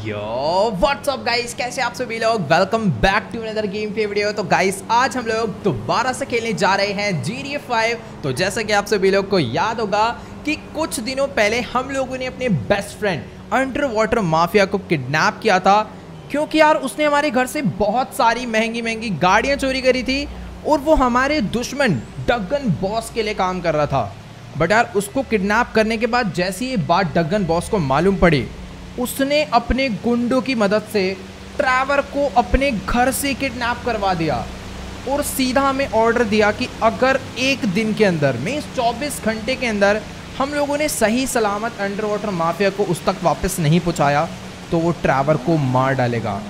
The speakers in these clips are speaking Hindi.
यो व्हाट्सअप गाइस कैसे आप सभी लोग? Welcome back to another game play video तो गाइस आज हम लोग दोबारा से खेलने जा रहे हैं जी डी तो जैसा कि आप सभी लोग को याद होगा कि कुछ दिनों पहले हम लोगों ने अपने best friend under water mafia को किडनैप किया था। क्योंकि यार, उसने हमारे घर से बहुत सारी महँगी महँगी गाड़ियाँ चोरी करी थी और वो हमारे दुश्मन डगन बॉस के लिए काम कर रहा था। बट यार, उसको किडनैप करने के बाद जैसी ये बात डगन बॉस को मालूम पड़ी उसने अपने गुंडों की मदद से ट्रैवर को अपने घर से किडनैप करवा दिया और सीधा हमें ऑर्डर दिया कि अगर एक दिन के अंदर मीन्स 24 घंटे के अंदर, हम लोगों ने सही सलामत अंडर वाटर माफिया को उस तक वापस नहीं पहुँचाया तो वो ट्रैवर को मार डालेगा।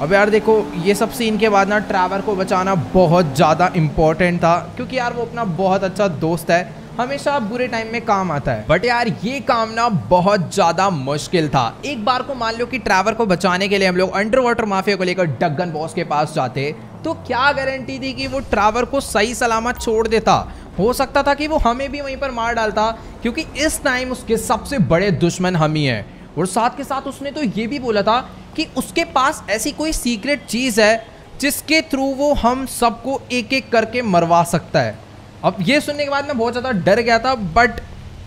अब यार देखो, ये सब सीन के बाद ना ट्रैवर को बचाना बहुत ज़्यादा इम्पोर्टेंट था, क्योंकि यार वो अपना बहुत अच्छा दोस्त है हमेशा बुरे टाइम में काम आता है। बट यार, ये काम ना बहुत ज़्यादा मुश्किल था। एक बार को मान लो कि ट्रैवर को बचाने के लिए हम लोग अंडर वाटर माफिया को लेकर डगन बॉस के पास जाते तो क्या गारंटी थी कि वो ट्रैवर को सही सलामत छोड़ देता? हो सकता था कि वो हमें भी वहीं पर मार डालता, क्योंकि इस टाइम उसके सबसे बड़े दुश्मन हम ही है। और साथ के साथ उसने तो ये भी बोला था कि उसके पास ऐसी कोई सीक्रेट चीज़ है, जिसके थ्रू वो हम सबको एक एक करके मरवा सकता है। अब ये सुनने के बाद मैं बहुत ज़्यादा डर गया था बट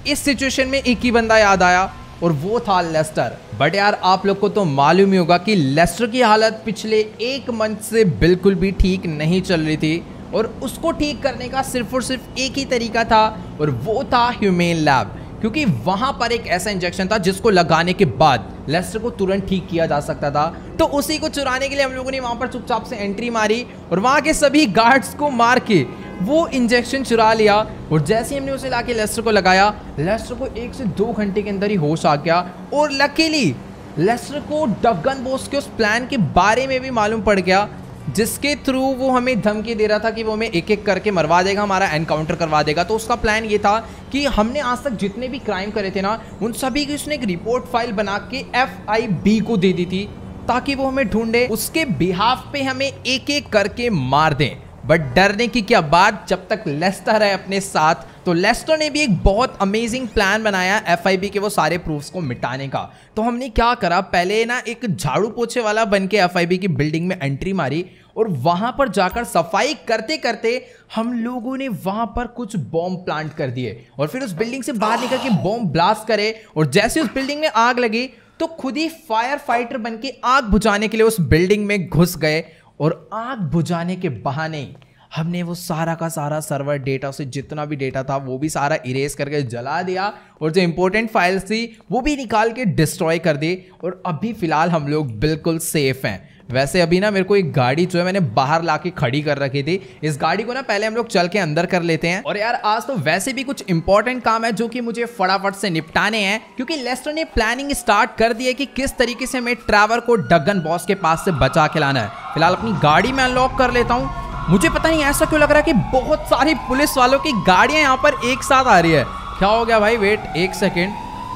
इस सिचुएशन में एक ही बंदा याद आया, और वो था लेस्टर बट यार, आप लोग को तो मालूम ही होगा कि लेस्टर की हालत पिछले एक मंथ से बिल्कुल भी ठीक नहीं चल रही थी, और उसको ठीक करने का सिर्फ़ और सिर्फ़ एक ही तरीका था, और वो था ह्यूमेन लैब क्योंकि वहाँ पर एक ऐसा इंजेक्शन था जिसको लगाने के बाद लेस्टर को तुरंत ठीक किया जा सकता था। तो उसी को चुराने के लिए हम लोगों ने वहाँ पर चुपचाप से एंट्री मारी और वहाँ के सभी गार्ड्स को मार के वो इंजेक्शन चुरा लिया और जैसे ही हमने उसे लाके लेस्टर को लगाया लेस्टर को एक से दो घंटे के अंदर ही होश आ गया और लकीली लेस्टर को डगन बोस के उस प्लान के बारे में भी मालूम पड़ गया जिसके थ्रू वो हमें धमकी दे रहा था कि वो हमें एक एक करके मरवा देगा, हमारा एनकाउंटर करवा देगा। तो उसका प्लान ये था कि हमने आज तक जितने भी क्राइम करे थे ना, उन सभी की उसने एक रिपोर्ट फ़ाइल बना के एफआईबी को दे दी थी ताकि वो हमें ढूंढे, उसके बिहाफ पे हमें एक एक करके मार दें। बट डरने की क्या बात? जब तक लेस्टर है अपने साथ तो लेस्टर ने भी एक बहुत अमेजिंग प्लान बनाया एफआईबी के वो सारे प्रूफ्स को मिटाने का। तो हमने क्या करा? पहले ना एक झाड़ू पोछे वाला बन के एफ़ की बिल्डिंग में एंट्री मारी। और वहाँ पर जाकर सफ़ाई करते करते हम लोगों ने वहाँ पर कुछ बॉम्ब प्लांट कर दिए। और फिर उस बिल्डिंग से बाहर निकल के बॉम्ब ब्लास्ट करे और जैसे उस बिल्डिंग में आग लगी तो खुद ही फायर फाइटर बन के आग बुझाने के लिए उस बिल्डिंग में घुस गए और आग बुझाने के बहाने हमने वो सारा का सारा सर्वर डेटा से जितना भी डेटा था, वो भी सारा इरेज करके जला दिया और जो इम्पोर्टेंट फाइल्स थी, वो भी निकाल के डिस्ट्रॉय कर दी। और अभी फ़िलहाल हम लोग बिल्कुल सेफ़ हैं। वैसे अभी ना मेरे को एक गाड़ी जो है मैंने बाहर लाके खड़ी कर रखी थी। इस गाड़ी को ना पहले हम लोग चल के अंदर कर लेते हैं। और यार, आज तो वैसे भी कुछ इंपॉर्टेंट काम है जो कि मुझे फटाफट से निपटाने हैं, क्योंकि लेस्टर ने प्लानिंग स्टार्ट कर दी है कि किस तरीके से हमें ट्रैवर को डगन बॉस के पास से बचा के लाना है। फ़िलहाल अपनी गाड़ी में अनलॉक कर लेता हूँ। मुझे पता नहीं, ऐसा क्यों लग रहा है कि बहुत सारी पुलिस वालों की गाड़ियाँ यहाँ पर एक साथ आ रही है। क्या हो गया भाई? वेट एक सेकेंड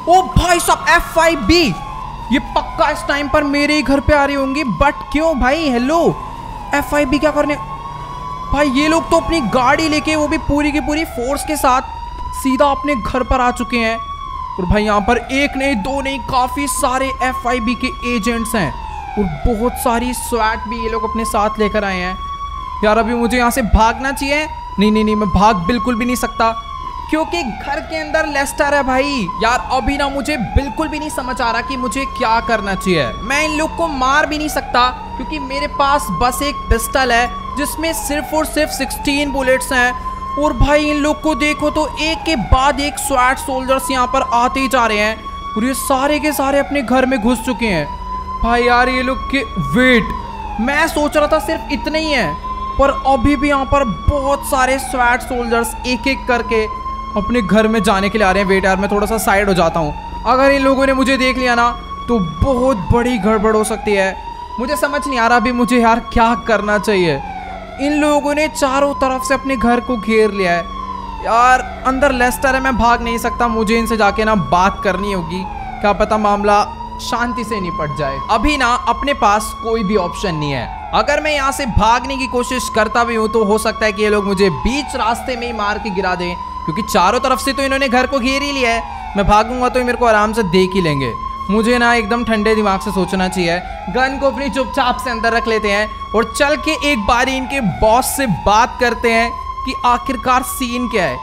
ओ भाई साहब एफ़ बी ये पक्का इस टाइम पर मेरे ही घर पे आ रही होंगी। बट क्यों भाई? हेलो एफ़ आई बी क्या करने? भाई, ये लोग तो अपनी गाड़ी लेके वो भी पूरी की पूरी फोर्स के साथ सीधा अपने घर पर आ चुके हैं। और भाई, यहाँ पर एक नहीं, दो नहीं, काफ़ी सारे एफ़ आई बी के एजेंट्स हैं। और बहुत सारी स्वैट भी ये लोग अपने साथ लेकर आए हैं। यार, अभी मुझे यहाँ से भागना चाहिए? नहीं नहीं नहीं, मैं भाग बिल्कुल भी नहीं सकता। क्योंकि घर के अंदर लेस्टर है भाई। यार, अभी ना मुझे बिल्कुल भी नहीं समझ आ रहा कि मुझे क्या करना चाहिए। मैं इन लोग को मार भी नहीं सकता, क्योंकि मेरे पास बस एक पिस्टल है, जिसमें सिर्फ़ और सिर्फ़ 16 बुलेट्स हैं। और भाई, इन लोग को देखो तो एक के बाद एक स्वैट सोल्जर्स यहाँ पर आते ही जा रहे हैं। और ये सारे के सारे अपने घर में घुस चुके हैं। भाई यार, ये लोग के वेट मैं सोच रहा था सिर्फ़ इतने ही है, पर अभी भी यहाँ पर बहुत सारे स्वैट सोल्जर्स एक एक करके अपने घर में जाने के लिए आ रहे हैं। वेट यार, मैं थोड़ा सा साइड हो जाता हूँ। अगर इन लोगों ने मुझे देख लिया ना तो बहुत बड़ी गड़बड़ हो सकती है। मुझे समझ नहीं आ रहा अभी मुझे यार क्या करना चाहिए। इन लोगों ने चारों तरफ़ से अपने घर को घेर लिया है। यार, अंदर लेस्टर है, मैं भाग नहीं सकता। मुझे इनसे जाके ना बात करनी होगी। क्या पता मामला शांति से निपट जाए। अभी ना, अपने पास कोई भी ऑप्शन नहीं है। अगर मैं यहाँ से भागने की कोशिश करता भी हूँ तो हो सकता है कि ये लोग मुझे बीच रास्ते में ही मार के गिरा दें। क्योंकि चारों तरफ़ से तो इन्होंने घर को घेर ही लिया है। मैं भागूँगा तो ये मेरे को आराम से देख ही लेंगे। मुझे ना एकदम ठंडे दिमाग से सोचना चाहिए। गन को अपनी चुपचाप से अंदर रख लेते हैं और चल के एक बार इनके बॉस से बात करते हैं कि आखिरकार सीन क्या है।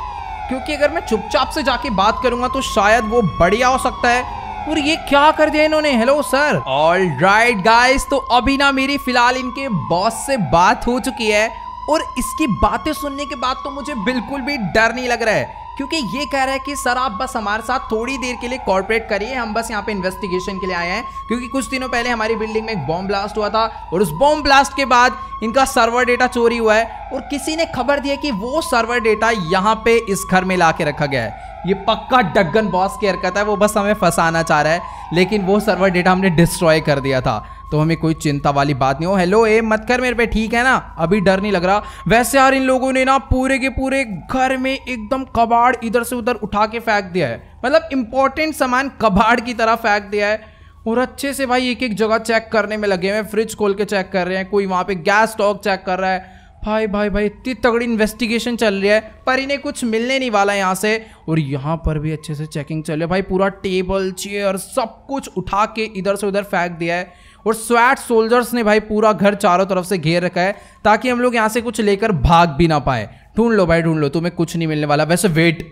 क्योंकि अगर मैं चुपचाप से जाके बात करूँगा तो शायद वो बढ़िया हो सकता है। और ये क्या कर दिया इन्होंने? Hello sir all right guys तो अभी ना मेरी फ़िलहाल इनके बॉस से बात हो चुकी है। और इसकी बातें सुनने के बाद तो मुझे बिल्कुल भी डर नहीं लग रहा है। क्योंकि ये कह रहा है कि, सर, आप बस हमारे साथ थोड़ी देर के लिए कॉर्पोरेट करिए, हम बस यहाँ पे इन्वेस्टिगेशन के लिए आए हैं। क्योंकि कुछ दिनों पहले हमारी बिल्डिंग में एक बॉम्ब ब्लास्ट हुआ था और उस बॉम्ब ब्लास्ट के बाद इनका सर्वर डेटा चोरी हुआ है और किसी ने खबर दिया कि वो सर्वर डेटा यहाँ पे इस घर में ला के रखा गया है। ये पक्का डगन बॉस की हरकत है, वो बस हमें फंसाना चाह रहा है, लेकिन वो सर्वर डेटा हमने डिस्ट्रॉय कर दिया था। तो हमें कोई चिंता वाली बात नहीं। हो हेलो ए, मत कर मेरे पे, ठीक है ना? अभी डर नहीं लग रहा। वैसे यार, इन लोगों ने ना पूरे के पूरे घर में एकदम कबाड़ इधर से उधर उठा के फेंक दिया है। मतलब इंपॉर्टेंट सामान कबाड़ की तरह फेंक दिया है। और अच्छे से भाई एक एक जगह चेक करने में लगे हुए फ्रिज खोल के चेक कर रहे हैं। कोई वहाँ पे गैस स्टॉक चेक कर रहा है। भाई भाई भाई, इतनी तगड़ी इन्वेस्टिगेशन चल रही है। पर इन्हें कुछ मिलने नहीं वाला है यहाँ से। और यहाँ पर भी अच्छे से चेकिंग चल रही है। भाई, पूरा टेबल चेयर सब कुछ उठा के इधर से उधर फेंक दिया है। और स्वैट सोल्जर्स ने भाई पूरा घर चारों तरफ़ से घेर रखा है, ताकि हम लोग यहाँ से कुछ लेकर भाग भी ना पाए। ढूंढ लो भाई, ढूंढ लो, तुम्हें कुछ नहीं मिलने वाला। वैसे वेट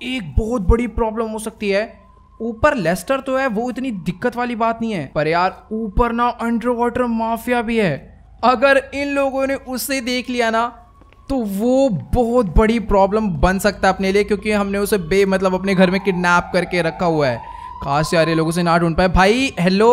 एक बहुत बड़ी प्रॉब्लम हो सकती है। ऊपर लेस्टर तो है, वो इतनी दिक्कत वाली बात नहीं है। पर यार, ऊपर ना अंडर वाटर माफिया भी है। अगर इन लोगों ने उसे देख लिया ना तो वो बहुत बड़ी प्रॉब्लम बन सकता है अपने लिए, क्योंकि हमने उसे बे मतलब अपने घर में किडनैप करके रखा हुआ है। खास यार ये लोगों से ना ढूंढ पाए। भाई हेलो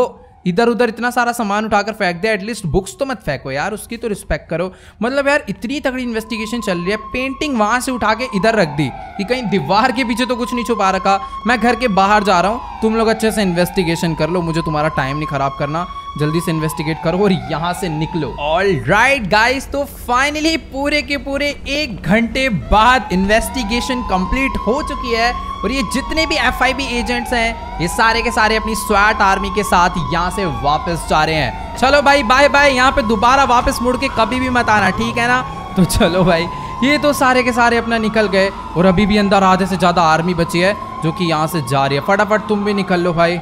इधर उधर इतना सारा सामान उठाकर फेंक दिया एटलीस्ट बुक्स तो मत फेंको यार, उसकी तो रिस्पेक्ट करो। मतलब यार, इतनी तगड़ी इन्वेस्टिगेशन चल रही है पेंटिंग वहाँ से उठा के इधर रख दी कि कहीं दीवार के पीछे तो कुछ नहीं छुपा रखा। मैं घर के बाहर जा रहा हूँ, तुम लोग अच्छे से इन्वेस्टिगेशन कर लो, मुझे तुम्हारा टाइम नहीं खराब करना। जल्दी से इन्वेस्टिगेट करो और यहाँ से निकलो। ऑल राइट गाइस तो फाइनली पूरे के पूरे एक घंटे बाद इन्वेस्टिगेशन कंप्लीट हो चुकी है और ये जितने भी एफ़ एजेंट्स हैं, ये सारे के सारे अपनी स्वैट आर्मी के साथ यहाँ से वापस जा रहे हैं। चलो भाई बाय बाय यहाँ पे दोबारा वापस मुड़ के कभी भी मत आना, ठीक है ना? तो चलो भाई, ये तो सारे के सारे अपना निकल गए और अभी भी अंदर आधे से ज़्यादा आर्मी बची है जो कि यहाँ से जा रही है। फटाफट तुम भी निकल लो भाई।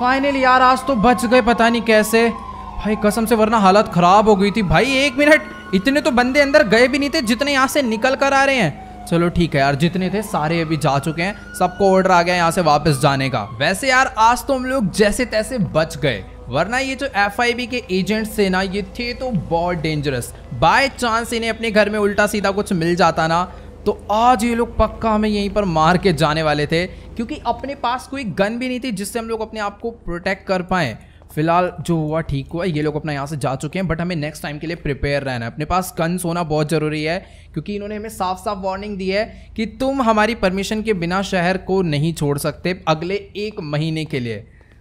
फाइनली यार, आज तो बच गए, पता नहीं कैसे। भाई, कसम से, वरना हालत खराब हो गई थी। भाई, एक मिनट, इतने तो बंदे अंदर गए भी नहीं थे जितने यहाँ से निकल कर आ रहे हैं। चलो, ठीक है यार, जितने थे, सारे अभी जा चुके हैं। सबको ऑर्डर आ गया यहाँ से वापस जाने का। वैसे यार, आज तो हम लोग जैसे तैसे बच गए। वरना ये जो एफआईबी के एजेंट्स थे ना, ये थे तो बहुत डेंजरस बाय चांस इन्हें अपने घर में उल्टा सीधा कुछ मिल जाता ना। तो आज ये लोग पक्का हमें यहीं पर मार के जाने वाले थे, क्योंकि अपने पास कोई गन भी नहीं थी जिससे हम लोग अपने आप को प्रोटेक्ट कर पाएँ। फ़िलहाल जो हुआ ठीक हुआ, ये लोग अपना यहाँ से जा चुके हैं बट हमें नेक्स्ट टाइम के लिए प्रिपेयर रहना है। अपने पास गन्स होना बहुत ज़रूरी है, क्योंकि इन्होंने हमें साफ़ साफ़ वार्निंग दी है कि तुम हमारी परमिशन के बिना शहर को नहीं छोड़ सकते अगले एक महीने के लिए।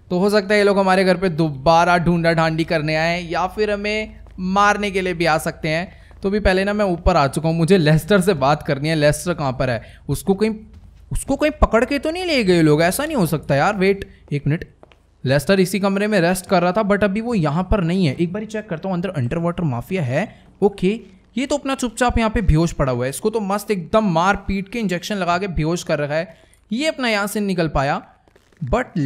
तो हो सकता है ये लोग हमारे घर पर दोबारा ढूंढा ढांडी करने आए या फिर हमें मारने के लिए भी आ सकते हैं। तो भी पहले ना मैं ऊपर आ चुका हूँ, मुझे लेस्टर से बात करनी है, लेस्टर कहाँ पर है? उसको कहीं उसको कहीं पकड़ के तो नहीं ले गए लोग, ऐसा नहीं हो सकता यार वेट एक मिनट लेस्टर इसी कमरे में रेस्ट कर रहा था बट अभी वो यहाँ पर नहीं है। एक बार चेक करता हूँ, अंदर अंडर वाटर माफिया है। ओके ये तो अपना चुपचाप यहाँ पे बेहोश पड़ा हुआ है। इसको तो मस्त एकदम मार पीट के इंजेक्शन लगा के बेहोश कर रखा है। ये अपना यहाँ से निकल पाया। बट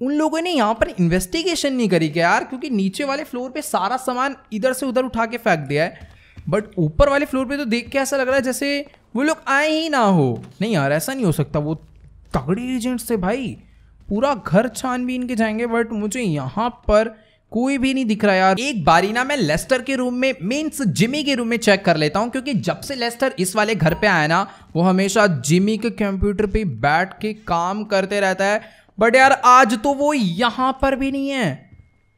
उन लोगों ने यहाँ पर इन्वेस्टिगेशन नहीं करी क्या यार? क्योंकि नीचे वाले फ्लोर पे सारा सामान इधर से उधर उठा के फेंक दिया है। बट ऊपर वाले फ्लोर पे तो देख के ऐसा लग रहा है जैसे वो लोग आए ही ना हो। नहीं यार, ऐसा नहीं हो सकता। वो तगड़ी एजेंट्स थे भाई। पूरा घर छानबीन के जाएँगे बट मुझे यहाँ पर कोई भी नहीं दिख रहा यार। एक बारी ना मैं लेस्टर के रूम में मीन्स जिमी के रूम में चेक कर लेता हूँ, क्योंकि जब से लेस्टर इस वाले घर पे आया ना, वो हमेशा जिमी के कंप्यूटर पे बैठ के काम करते रहता है। बट यार, आज तो वो यहाँ पर भी नहीं है।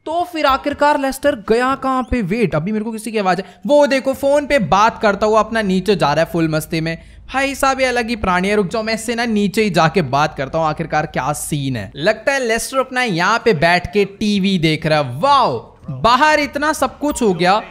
तो फिर आखिरकार लेस्टर गया कहाँ पे? वेट, अभी मेरे को किसी की आवाज़ है। वो देखो, फ़ोन पे बात करता हुआ अपना नीचे जा रहा है फुल मस्ती में। भाई साहब, ये अलग ही प्राणी है, रुक जाओ, मैं इससे ना नीचे ही जाके बात करता हूँ, आखिरकार क्या सीन है। लगता है लेस्टर अपना यहाँ पे बैठ के टीवी देख रहा है। वाओ, बाहर इतना सब कुछ हो गया।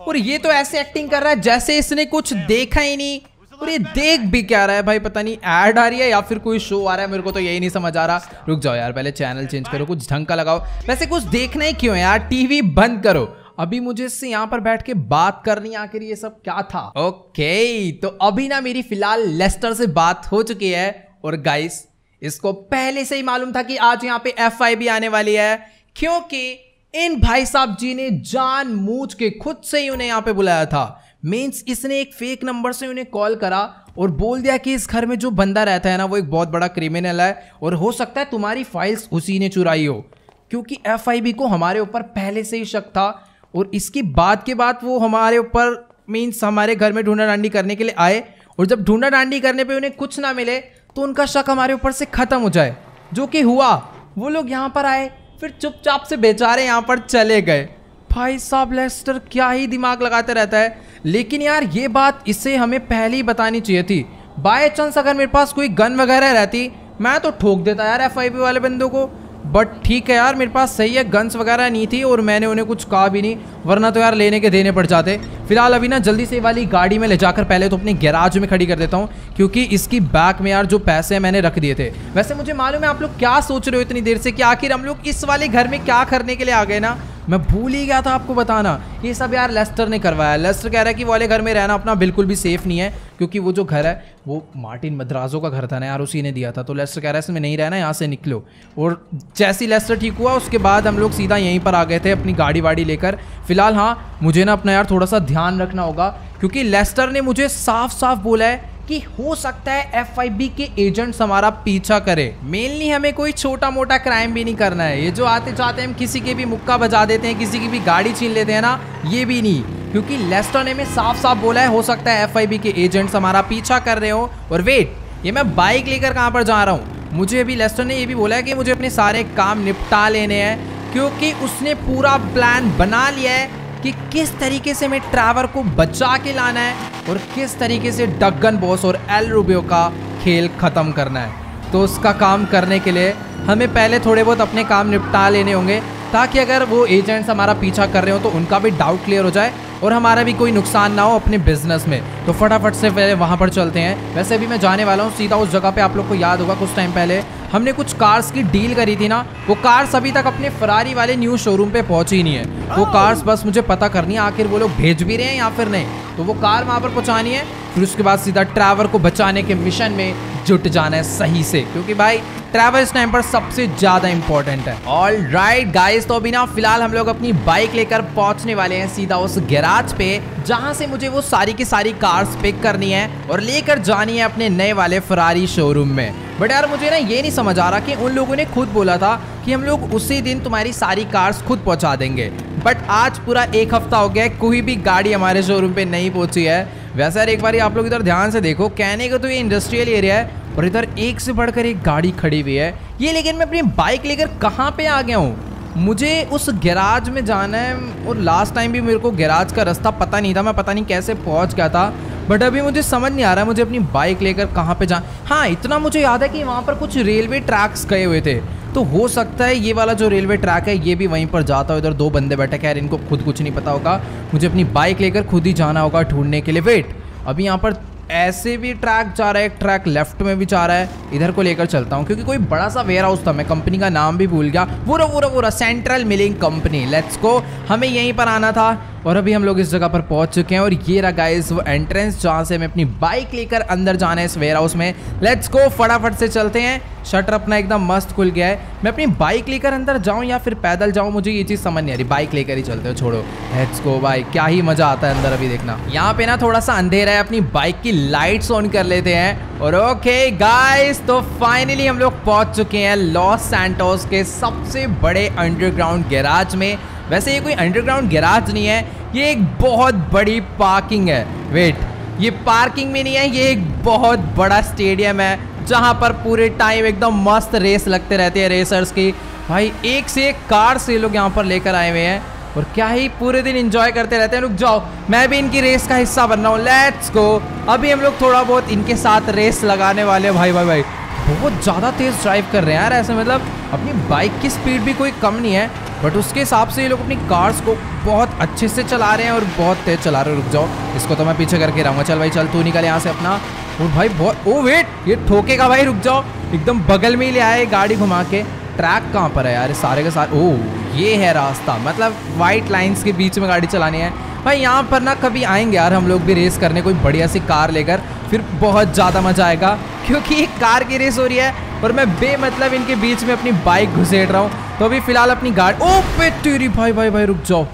और ये तो ऐसे एक्टिंग कर रहा है जैसे इसने कुछ देखा ही नहीं। और ये देख भी क्या रहा है भाई, पता नहीं ऐड आ रही है या फिर कोई शो आ रहा है, मेरे को तो यही नहीं समझ आ रहा। रुक जाओ यार, पहले चैनल चेंज करो, कुछ ढंग का लगाओ। वैसे कुछ देखना ही क्यों यार टीवी बंद करो। अभी मुझे इससे यहाँ पर बैठ के बात करनी आखिर ये सब क्या था। ओके तो अभी ना मेरी फ़िलहाल लेस्टर से बात हो चुकी है। और गाइस इसको पहले से ही मालूम था कि आज यहाँ पे एफ़ भी आने वाली है, क्योंकि इन भाई साहब जी ने जान मूझ के खुद से ही उन्हें यहाँ पे बुलाया था। मीन्स इसने एक फेक नंबर से उन्हें कॉल करा और बोल दिया कि इस घर में जो बंदा रहता है ना, वो एक बहुत बड़ा क्रिमिनल है और हो सकता है तुम्हारी फाइल्स उसी ने चुराई हो। क्योंकि एफआईबी को हमारे ऊपर पहले से ही शक था और इसकी बात के बाद वो हमारे ऊपर मीन्स हमारे घर में ढूंढा डांडी करने के लिए आए और जब ढूंढा डांडी करने पे उन्हें कुछ ना मिले तो उनका शक हमारे ऊपर से ख़त्म हो जाए। जो कि हुआ, वो लोग यहाँ पर आए, फिर चुपचाप से बेचारे यहाँ पर चले गए। भाई साहब, लेस्टर, क्या ही दिमाग लगाते रहता है। लेकिन यार, ये बात इसे हमें पहले ही बतानी चाहिए थी। बाय चांस अगर मेरे पास कोई गन वगैरह रहती, मैं तो ठोक देता यार एफ़ वाले बंदों को। बट ठीक है यार, मेरे पास सही है गन्स वगैरह नहीं थी और मैंने उन्हें कुछ कहा भी नहीं, वरना तो यार लेने के देने पड़ जाते। फ़िलहाल अभी ना जल्दी से वाली गाड़ी में ले जाकर पहले तो अपने गैराज में खड़ी कर देता हूँ, क्योंकि इसकी बैक में यार जो पैसे मैंने रख दिए थे। वैसे मुझे मालूम है आप लोग क्या सोच रहे हो इतनी देर से कि आखिर हम लोग इस वाले घर में क्या करने के लिए आ गए ना? मैं भूल ही गया था आपको बताना। ये सब यार लेस्टर ने करवाया। लेस्टर कह रहा है कि वाले घर में रहना अपना बिल्कुल भी सेफ़ नहीं है, क्योंकि वो जो घर है, वो मार्टिन मद्राजो का घर था ना यार, उसी ने दिया था। तो लेस्टर कह रहा है, इसमें नहीं रहना, यहाँ से निकलो। और जैसी लेस्टर ठीक हुआ, उसके बाद हम लोग सीधा यहीं पर आ गए थे अपनी गाड़ी वाड़ी लेकर। फ़िलहाल हाँ मुझे ना अपना यार थोड़ा सा ध्यान रखना होगा, क्योंकि लेस्टर ने मुझे साफ़ साफ़ बोला है कि हो सकता है एफआईबी के एजेंट्स हमारा पीछा करे। मेनली हमें कोई छोटा मोटा क्राइम भी नहीं करना है। ये जो आते जाते हम किसी के भी मुक्का बजा देते हैं, किसी की भी गाड़ी छीन लेते हैं ना, ये भी नहीं। क्योंकि लेस्टर ने में साफ़ साफ़ बोला है, हो सकता है एफआईबी के एजेंट्स हमारा पीछा कर रहे हो। और वेट ये मैं बाइक लेकर कहाँ पर जा रहा हूँ? मुझे अभी लेस्टर ने ये भी बोला है कि मुझे अपने सारे काम निपटा लेने हैं, क्योंकि उसने पूरा प्लान बना लिया है। कि किस तरीके से मैं ट्रैवर को बचा के लाना है और किस तरीके से डगन बॉस और एल रूबियो का खेल ख़त्म करना है। तो उसका काम करने के लिए हमें पहले थोड़े बहुत अपने काम निपटा लेने होंगे, ताकि अगर वो एजेंट्स हमारा पीछा कर रहे हो तो उनका भी डाउट क्लियर हो जाए और हमारा भी कोई नुकसान ना हो अपने बिज़नेस में। तो फटाफट से पहले वहाँ पर चलते हैं। वैसे भी मैं जाने वाला हूँ, सीधा उस जगह पे आप लोग को याद होगा कुछ टाइम पहले। हमने कुछ कार्स की डील करी थी ना वो कार्स अभी तक अपने फरारी वाले न्यू शोरूम पे पहुँची नहीं है। वो कार्स बस मुझे पता करनी है आखिर वो लोग भेज भी रहे हैं या फिर नहीं। तो वो कार वहाँ पर पहुँचानी है फिर उसके बाद सीधा ट्रैवर को बचाने के मिशन में जुट जाना है सही से, क्योंकि भाई ट्रैवल इस टाइम पर सबसे ज़्यादा इंपॉर्टेंट है। ऑल राइट गाइस तो अभी ना, फ़िलहाल हम लोग अपनी बाइक लेकर पहुँचने वाले हैं सीधा उस गैराज पे, जहाँ से मुझे वो सारी की सारी कार्स पिक करनी है और लेकर जानी है अपने नए वाले फरारी शोरूम में। बट यार, मुझे ना ये नहीं समझ आ रहा कि उन लोगों ने खुद बोला था कि हम लोग उसी दिन तुम्हारी सारी कार्स खुद पहुँचा देंगे। बट आज पूरा एक हफ़्ता हो गया कोई भी गाड़ी हमारे शोरूम पे नहीं पहुँची है। वैसे यार, एक बार आप लोग इधर ध्यान से देखो, कहने का तो ये इंडस्ट्रियल एरिया है, और इधर एक से बढ़कर एक गाड़ी खड़ी हुई है। ये लेकिन मैं अपनी बाइक लेकर कहाँ पे आ गया हूँ? मुझे उस गैराज में जाना है, और लास्ट टाइम भी मेरे को गैराज का रास्ता पता नहीं था, मैं पता नहीं कैसे पहुँच गया था। बट अभी मुझे समझ नहीं आ रहा है, मुझे अपनी बाइक लेकर कहाँ पे जा? हाँ इतना मुझे याद है कि वहाँ पर कुछ रेलवे ट्रैक्स गए हुए थे। तो हो सकता है ये वाला जो रेलवे ट्रैक है, ये भी वहीं पर जाता हो, इधर दो बंदे बैठे खैर, इनको खुद कुछ नहीं पता होगा। मुझे अपनी बाइक लेकर खुद ही जाना होगा ढूँढने के लिए। वेट अभी यहाँ पर ऐसे भी ट्रैक जा रहा है, एक ट्रैक लेफ़्ट में भी जा रहा है। इधर को लेकर चलता हूँ, क्योंकि कोई बड़ा सा वेयर हाउस था, मैं कंपनी का नाम भी भूल गया। पूरा पूरा पूरा सेंट्रल मिलिंग कंपनी लेट्स को हमें यहीं पर आना था। और अभी हम लोग इस जगह पर पहुँच चुके हैं और ये रहा गाइस वो एंट्रेंस जहाँ से हमें अपनी बाइक लेकर अंदर जाना है इस वेयर हाउस में। लेट्स गो फटाफट से चलते हैं। शटर अपना एकदम मस्त खुल गया है। मैं अपनी बाइक लेकर अंदर जाऊँ या फिर पैदल जाऊँ, मुझे ये चीज़ समझ नहीं आ रही। बाइक लेकर ही चलते हो, छोड़ो। लेट्स गो भाई, क्या ही मज़ा आता है अंदर अभी देखना। यहाँ पे ना थोड़ा सा अंधेरा है, अपनी बाइक की लाइट्स ऑन कर लेते हैं। और ओके गाइस तो फाइनली हम लोग पहुँच चुके हैं लॉस सैंटोस के सबसे बड़े अंडरग्राउंड गैराज में। वैसे ये कोई अंडरग्राउंड गैराज नहीं है, ये एक बहुत बड़ी पार्किंग है। वेट ये पार्किंग में नहीं है, ये एक बहुत बड़ा स्टेडियम है, जहाँ पर पूरे टाइम एकदम मस्त रेस लगते रहते हैं रेसर्स की। भाई, एक से एक कार से लोग यहाँ पर लेकर आए हुए हैं, और क्या ही पूरे दिन इंजॉय करते रहते हैं। रुक जाओ, मैं भी इनकी रेस का हिस्सा बन रहा हूँ। लेट्स गो अभी हम लोग थोड़ा बहुत इनके साथ रेस लगाने वाले भाई भाई भाई, बहुत ज़्यादा तेज़ ड्राइव कर रहे हैं यार, ऐसे मतलब अपनी बाइक की स्पीड भी कोई कम नहीं है। बट उसके हिसाब से ये लोग अपनी कार्स को बहुत अच्छे से चला रहे हैं और बहुत तेज चला रहे हैं। रुक जाओ, इसको तो मैं पीछे करके रहूँगा चल भाई, चल, तू निकल यहाँ से अपना। और भाई, बहुत, ओ वेट ये ठोकेगा भाई, रुक जाओ। एकदम बगल में ही ले आए गाड़ी घुमा के। ट्रैक कहाँ पर है यार? सारे के सारे, ओ, ये है रास्ता। मतलब वाइट लाइन्स के बीच में गाड़ी चलानी है। भाई, यहाँ पर ना कभी आएँगे यार हम लोग भी रेस करने, कोई बढ़िया सी कार लेकर। फिर बहुत ज़्यादा मज़ा आएगा क्योंकि एक कार की रेस हो रही है और मैं बेमतलब इनके बीच में अपनी बाइक घुसेड़ रहा हूँ। तो अभी फ़िलहाल अपनी गाड़ी ओ पे तेरी भाई भाई भाई रुक जाओ।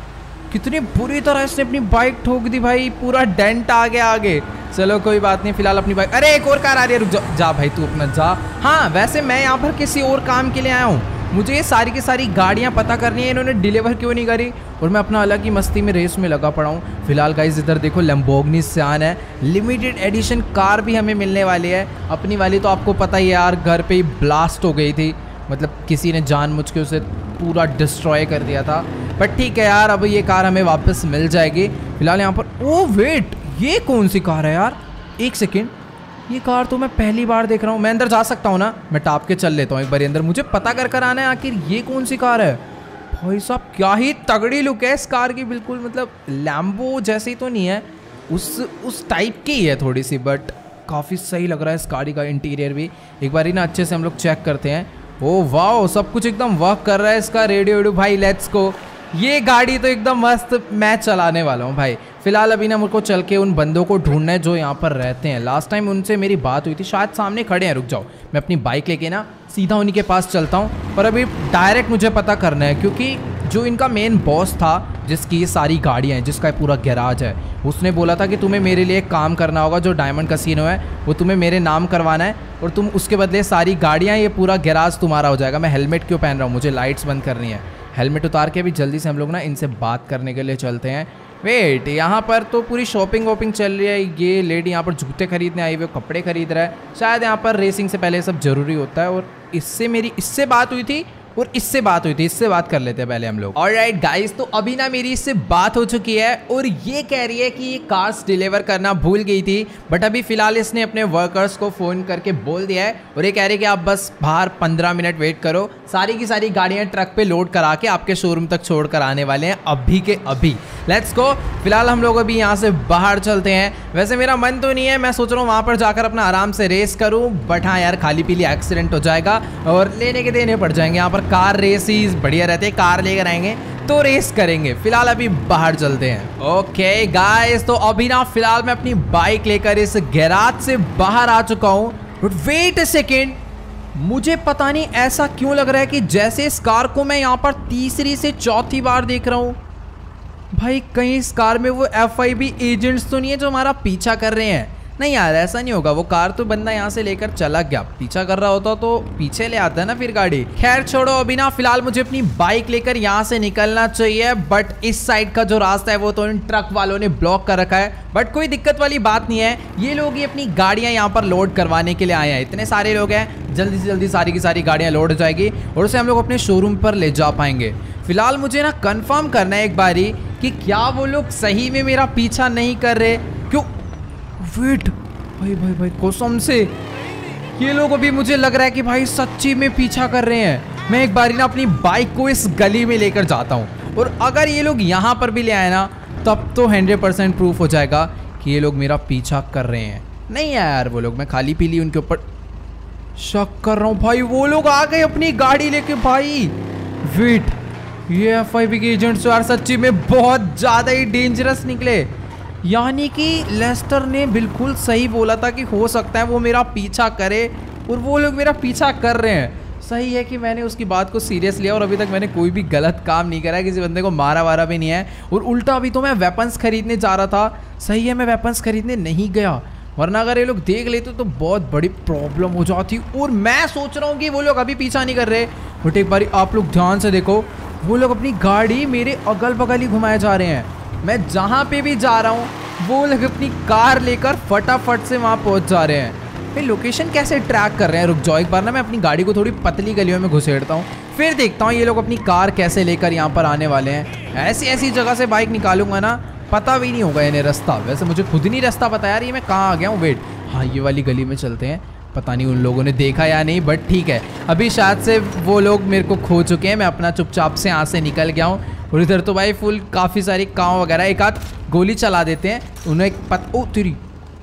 कितनी बुरी तरह इसने अपनी बाइक ठोक दी भाई पूरा डेंट आ गया आगे। चलो कोई बात नहीं फ़िलहाल अपनी बाइक अरे एक और कार आ रही है रुक जा, भाई तू अपना जा। हाँ वैसे मैं यहाँ पर किसी और काम के लिए आया हूँ। मुझे ये सारी की सारी गाड़ियाँ पता करनी है, इन्होंने डिलीवर क्यों नहीं करी? और मैं अपना अलग ही मस्ती में रेस में लगा पड़ा हूँ। फ़िलहाल गाइज़ इधर देखो लम्बोगनी सियान है। लिमिटेड एडिशन कार भी हमें मिलने वाली है। अपनी वाली तो आपको पता ही यार, घर पर ही ब्लास्ट हो गई थी। मतलब किसी ने जान मुझ के उसे पूरा डिस्ट्रॉय कर दिया था। बट ठीक है यार, अब ये कार हमें वापस मिल जाएगी। फ़िलहाल यहाँ पर ओ वेट ये कौन सी कार है यार? एक सेकेंड ये कार तो मैं पहली बार देख रहा हूँ। मैं अंदर जा सकता हूँ ना? मैं टाप के चल लेता हूँ एक बार अंदर। मुझे पता कर कर आना है आखिर ये कौन सी कार है? भाई साहब, क्या ही तगड़ी लुक है इस कार की। बिल्कुल मतलब लैम्बो जैसी तो नहीं है। उस उस टाइप की ही है थोड़ी सी बट काफ़ी सही लग रहा है इस गाड़ी का इंटीरियर भी। एक बार ही ना अच्छे से हम लोग चेक करते हैं। ओ वाह सब कुछ एकदम वर्क कर रहा है इसका। रेडियो वेडियो भाई लेट्स को ये गाड़ी तो एकदम मस्त मैं चलाने वाला हूँ भाई। फ़िलहाल अभी ना मुझको चल के उन बंदों को ढूंढना है जो यहाँ पर रहते हैं। लास्ट टाइम उनसे मेरी बात हुई थी, शायद सामने खड़े हैं, रुक जाओ। मैं अपनी बाइक लेके ना सीधा उन्हीं के पास चलता हूँ। पर अभी डायरेक्ट मुझे पता करना है, क्योंकि जो इनका मेन बॉस था, जिसकी सारी गाड़ियाँ हैं, जिसका पूरा गैराज है, उसने बोला था कि तुम्हें मेरे लिए एक काम करना होगा, जो डायमंड कसिनो है, वो तुम्हें मेरे नाम करवाना है और तुम उसके बदले सारी गाड़ियाँ, ये पूरा गैराज तुम्हारा हो जाएगा। मैं हेलमेट क्यों पहन रहा हूँ? मुझे लाइट्स बंद करनी है। हेलमेट उतार के भी जल्दी से हम लोग ना इनसे बात करने के लिए चलते हैं। वेट, यहाँ पर तो पूरी शॉपिंग वॉपिंग चल रही है। ये लेडी यहाँ पर जूते खरीदने आई हुई कपड़े खरीद रहा है। शायद यहाँ पर रेसिंग से पहले सब ज़रूरी होता है और इससे मेरी, इससे बात हुई थी और इससे बात हुई थी, इससे बात कर लेते हैं पहले हम लोग। और राइट गाइस तो अभी ना मेरी इससे बात हो चुकी है और ये कह रही है कि ये कार्स डिलीवर करना भूल गई थी बट अभी फ़िलहाल इसने अपने वर्कर्स को फ़ोन करके बोल दिया है और ये कह रही है कि आप बस बाहर पंद्रह मिनट वेट करो। सारी की सारी गाड़ियाँ ट्रक पे लोड करा के आपके शोरूम तक छोड़ कर आने वाले हैं अभी के अभी। लेट्स गो फ़िलहाल हम लोग अभी यहाँ से बाहर चलते हैं। वैसे मेरा मन तो नहीं है, मैं सोच रहा हूँ वहाँ पर जाकर अपना आराम से रेस करूँ बट हाँ यार, खाली पीली एक्सीडेंट हो जाएगा और लेने के देने पड़ जाएँगे। यहाँ पर कार रेस ही बढ़िया रहते हैं, कार लेकर आएँगे तो रेस करेंगे। फ़िलहाल अभी बाहर चलते हैं। ओके गाइस तो अभी ना फ़िलहाल मैं अपनी बाइक लेकर इस गैराज से बाहर आ चुका हूँ। बट वेट ए सेकेंड मुझे पता नहीं ऐसा क्यों लग रहा है कि जैसे इस कार को मैं यहाँ पर तीसरी से चौथी बार देख रहा हूँ। भाई, कहीं इस कार में वो एफ़ एजेंट्स तो नहीं है जो हमारा पीछा कर रहे हैं। नहीं यार, ऐसा नहीं होगा। वो कार तो बंदा यहाँ से लेकर चला गया। पीछा कर रहा होता तो पीछे ले आता है ना फिर गाड़ी। खैर छोड़ो, अभी ना फ़िलहाल मुझे अपनी बाइक लेकर यहाँ से निकलना चाहिए बट इस साइड का जो रास्ता है वो तो इन ट्रक वालों ने ब्लॉक कर रखा है। बट कोई दिक्कत वाली बात नहीं है। ये लोग ही अपनी गाड़ियाँ यहाँ पर लोड करवाने के लिए आए हैं। इतने सारे लोग हैं, जल्दी से जल्दी सारी की सारी गाड़ियाँ लोड हो जाएगी और उसे हम लोग अपने शोरूम पर ले जा पाएँगे। फ़िलहाल मुझे ना कंफर्म करना है एक बारी कि क्या वो लोग सही में मेरा पीछा नहीं कर रहे? क्यों? वेट। भाई भाई भाई, कसम से। ये लोग अभी मुझे लग रहा है कि भाई सच्ची में पीछा कर रहे हैं। मैं एक बारी ना अपनी बाइक को इस गली में लेकर जाता हूँ। और अगर ये लोग यहाँ पर भी ले आए ना, तब तो हंड्रेड परसेंट प्रूफ हो जाएगा कि ये लोग मेरा पीछा कर रहे हैं। नहीं है यार वो लोग, मैं खाली पीली उनके ऊपर। शक कर रहा हूँ भाई, वो लोग आ गए अपनी गाड़ी लेके भाई। वेट, ये एफ़ आई बी के एजेंट्स यार सच्ची में बहुत ज़्यादा ही डेंजरस निकले। यानी कि लेस्टर ने बिल्कुल सही बोला था कि हो सकता है वो मेरा पीछा करे और वो लोग मेरा पीछा कर रहे हैं। सही है कि मैंने उसकी बात को सीरियस लिया और अभी तक मैंने कोई भी गलत काम नहीं करा है, किसी बंदे को मारा वारा भी नहीं है। और उल्टा अभी तो मैं वेपन्स खरीदने जा रहा था। सही है, मैं वेपन्स खरीदने नहीं गया। वरना अगर ये लोग देख लेते तो बहुत बड़ी प्रॉब्लम हो जाती। और मैं सोच रहा हूँ कि वो लोग अभी पीछा नहीं कर रहे। बट एक बार आप लोग ध्यान से देखो, वो लोग अपनी गाड़ी मेरे अगल बगल ही घुमाए जा रहे हैं। मैं जहाँ पे भी जा रहा हूँ, वो लोग अपनी कार लेकर फटाफट से वहाँ पहुँच जा रहे हैं। फिर लोकेशन कैसे ट्रैक कर रहे हैं? रुक जाओ, एक बार ना मैं अपनी गाड़ी को थोड़ी पतली गलियों में घुसेड़ता हूँ। फिर देखता हूँ ये लोग अपनी कार कैसे लेकर यहाँ पर आने वाले हैं। ऐसी ऐसी जगह से बाइक निकालूँगा ना, पता भी नहीं होगा इन्हें रास्ता। वैसे मुझे खुद नहीं रास्ता पता यार, ये मैं कहाँ आ गया हूँ? वेट हाँ ये वाली गली में चलते हैं। पता नहीं उन लोगों ने देखा या नहीं बट ठीक है। अभी शायद से वो लोग मेरे को खो चुके हैं, मैं अपना चुपचाप से यहाँ से निकल गया हूँ। और इधर तो भाई फुल काफ़ी सारी काँव वगैरह, एक आध गोली चला देते हैं, उन्हें पत, ओ, तेरी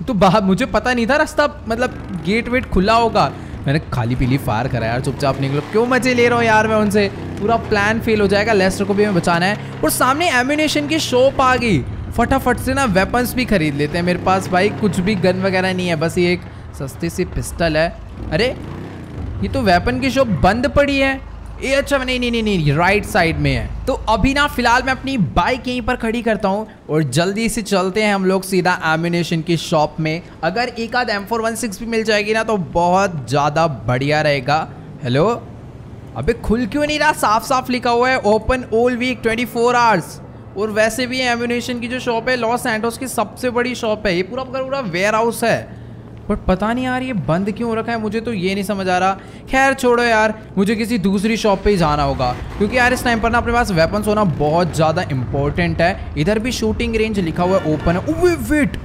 तो बाहर मुझे पता नहीं था रास्ता मतलब गेट वेट खुला होगा। मैंने खाली पीली फायर करा यार, चुपचाप निकलो। क्यों मज़े ले रहा हूँ यार मैं उनसे? पूरा प्लान फेल हो जाएगा लेस्टर को भी हमें बचाना है। और सामने एम्यूनेशन की शॉप आ गई। फटाफट से ना वेपन्स भी खरीद लेते हैं मेरे पास भाई, कुछ भी गन वगैरह नहीं है, बस ये एक सस्ती सी पिस्टल है। अरे, ये तो वेपन की शॉप बंद पड़ी है। ये अच्छा नहीं नहीं नहीं नहीं राइट साइड में है। तो अभी ना, फ़िलहाल मैं अपनी बाइक यहीं पर खड़ी करता हूँ और जल्दी से चलते हैं हम लोग सीधा एम्यूनेशन की शॉप में। अगर एक आध एम फोर वन सिक्स भी मिल जाएगी ना तो बहुत ज़्यादा बढ़िया रहेगा। हेलो अबे, खुल क्यों नहीं रहा? साफ़ साफ़ लिखा हुआ है open all week 24 four hours और वैसे भी एम्यूनेशन की जो शॉप है लॉस एंटोस की सबसे बड़ी शॉप है। ये पूरा पूरा वेयर हाउस है। बट पता नहीं यार ये बंद क्यों रखा है, मुझे तो ये नहीं समझ आ रहा। खैर, छोड़ो यार, मुझे किसी दूसरी शॉप पे ही जाना होगा। क्योंकि यार इस टाइम पर ना अपने पास वेपन्स होना बहुत ज़्यादा इंपॉर्टेंट है। इधर भी शूटिंग रेंज लिखा हुआ है ओपन है। वेट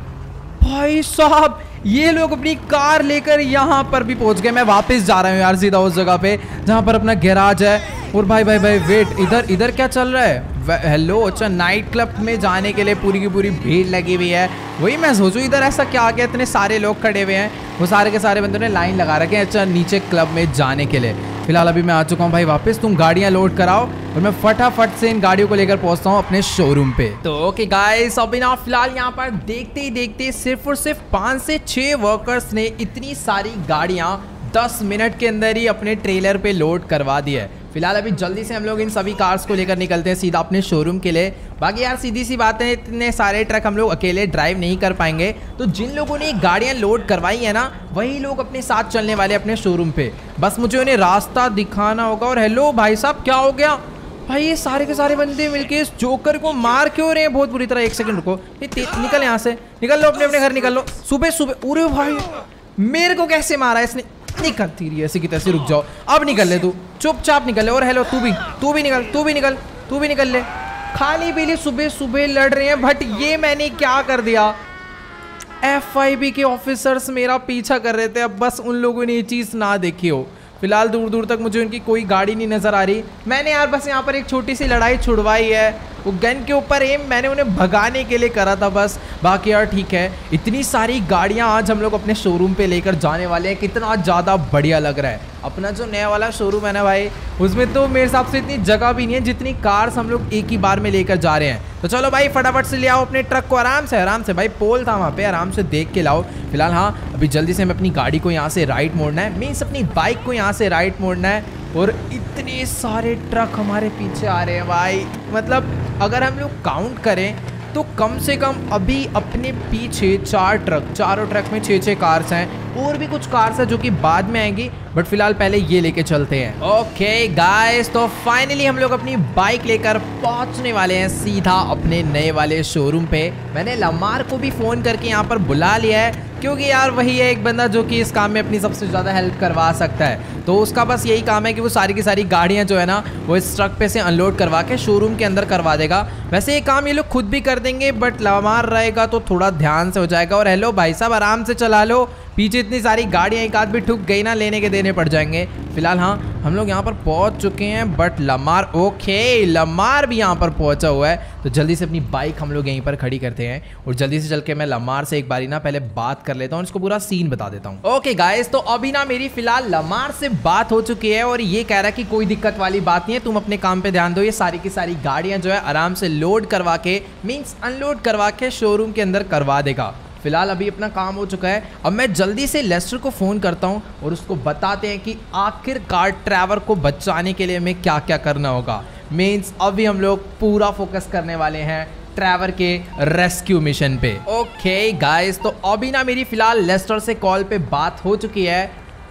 भाई साहब ये लोग अपनी कार लेकर यहाँ पर भी पहुँच गए। मैं वापस जा रहा हूँ यार सीधा उस जगह पे, जहाँ पर अपना गैराज है। और भाई भाई भाई वेट इधर इधर क्या चल रहा है? हेलो अच्छा नाइट क्लब में जाने के लिए पूरी की पूरी भीड़ लगी हुई है। वही मैं सोचू, इधर ऐसा क्या आ गया? इतने सारे लोग खड़े हुए हैं। वो सारे के सारे बंदों ने लाइन लगा रखे हैं अच्छा नीचे क्लब में जाने के लिए। फ़िलहाल अभी मैं आ चुका हूँ भाई वापस। तुम गाड़ियाँ लोड कराओ और मैं फटाफट से इन गाड़ियों को लेकर पहुँचता हूँ अपने शोरूम पे। तो ओके गाइस अभी ना फ़िलहाल यहाँ पर देखते ही देखते सिर्फ़ और सिर्फ़ पाँच से छः वर्कर्स ने इतनी सारी गाड़ियाँ दस मिनट के अंदर ही अपने ट्रेलर पे लोड करवा दिया है। फ़िलहाल अभी जल्दी से हम लोग इन सभी कार्स को लेकर निकलते हैं सीधा अपने शोरूम के लिए। बाकी यार, सीधी सी बात है, इतने सारे ट्रक हम लोग अकेले ड्राइव नहीं कर पाएँगे। तो जिन लोगों ने गाड़ियाँ लोड करवाई है ना, वही लोग अपने साथ चलने वाले अपने शोरूम पे। बस मुझे उन्हें रास्ता दिखाना होगा और हेलो भाई साहब, क्या हो गया? भाई ये सारे के सारे बंदे मिलके इस जोकर को मार क्यों रहे हैं? बहुत बुरी तरह, एक सेकंड रुको। निकल यहाँ से। निकल लो, अपने अपने घर निकल लो। सुबह सुबह उरे भाई, मेरे को कैसे मारा इसने? निकलती रही, ऐसे की तैसे रुक जाओ। अब निकल ले तू। चुपचाप निकल ले। और हेलो, तू भी तू भी निकल, तू भी निकल, तू भी निकल ले। खाली पीली सुबह सुबह लड़ रहे हैं बट ये मैंने क्या कर दिया? एफआईबी के ऑफिसर्स मेरा पीछा कर रहे थे, अब बस उन लोगों ने ये चीज़ ना देखी हो। फ़िलहाल दूर दूर तक मुझे उनकी कोई गाड़ी नहीं नज़र आ रही। मैंने यार बस यहाँ पर एक छोटी सी लड़ाई छुड़वाई है। वो गन के ऊपर एम मैंने उन्हें भगाने के लिए करा था बस। बाकी यार ठीक है। इतनी सारी गाड़ियाँ आज हम लोग अपने शोरूम पे लेकर जाने वाले हैं। कितना ज़्यादा बढ़िया लग रहा है। अपना जो नया वाला शोरूम है ना भाई, उसमें तो मेरे हिसाब से इतनी जगह भी नहीं है जितनी कार्स हम लोग एक ही बार में लेकर जा रहे हैं। तो चलो भाई, फटाफट से ले आओ अपने ट्रक को, आराम से आराम से। भाई पोल था वहाँ पे, आराम से देख के लाओ। फ़िलहाल हाँ अभी जल्दी से हमें अपनी गाड़ी को यहाँ से राइट मोड़ना है। मीन्स अपनी बाइक को यहाँ से राइट मोड़ना है। और इतने सारे ट्रक हमारे पीछे आ रहे हैं भाई। मतलब अगर हम लोग काउंट करें तो कम से कम अभी अपने पीछे चार ट्रक चारों ट्रक में छः छः कार्स हैं। और भी कुछ कार्स है जो कि बाद में आएँगी बट फ़िलहाल पहले ये लेके चलते हैं। ओके गाइस तो फाइनली हम लोग अपनी बाइक लेकर पहुँचने वाले हैं सीधा अपने नए वाले शोरूम पे। मैंने लमार को भी फ़ोन करके यहाँ पर बुला लिया है, क्योंकि यार वही है एक बंदा जो कि इस काम में अपनी सबसे ज़्यादा हेल्प करवा सकता है। तो उसका बस यही काम है कि वो सारी की सारी गाड़ियाँ जो है ना, वो इस ट्रक पे से अनलोड करवा के शोरूम के अंदर करवा देगा। वैसे ये काम ये लोग खुद भी कर देंगे बट लमार रहेगा तो थोड़ा ध्यान से हो जाएगा और हेलो भाई साहब, आराम से चला लो। पीछे इतनी सारी गाड़ियाँ एक आध भी ठुक गई ना, लेने के देने पड़ जाएँगे। फ़िलहाल हाँ हम लोग यहाँ पर पहुँच चुके हैं बट लमार ओके लमार भी यहाँ पर पहुँचा हुआ है। तो जल्दी से अपनी बाइक हम लोग यहीं पर खड़ी करते हैं और जल्दी से चल के मैं लमार से एक बारी ना पहले बात कर लेता हूँ इसको पूरा सीन बता देता हूँ। ओके गाइस तो अभी ना मेरी फ़िलहाल लमार से बात हो चुकी है और ये कह रहा है कि कोई दिक्कत वाली बात नहीं है, तुम अपने काम पर ध्यान दो, ये सारी की सारी गाड़ियाँ जो है आराम से लोड करवा के मीन्स अनलोड करवा के शोरूम के अंदर करवा देगा। फ़िलहाल अभी अपना काम हो चुका है। अब मैं जल्दी से लेस्टर को फ़ोन करता हूँ और उसको बताते हैं कि आखिरकार ट्रैवर को बचाने के लिए हमें क्या क्या करना होगा। मीन्स अभी हम लोग पूरा फोकस करने वाले हैं ट्रैवर के रेस्क्यू मिशन पे। ओके गाइस तो अभी ना मेरी फ़िलहाल लेस्टर से कॉल पे बात हो चुकी है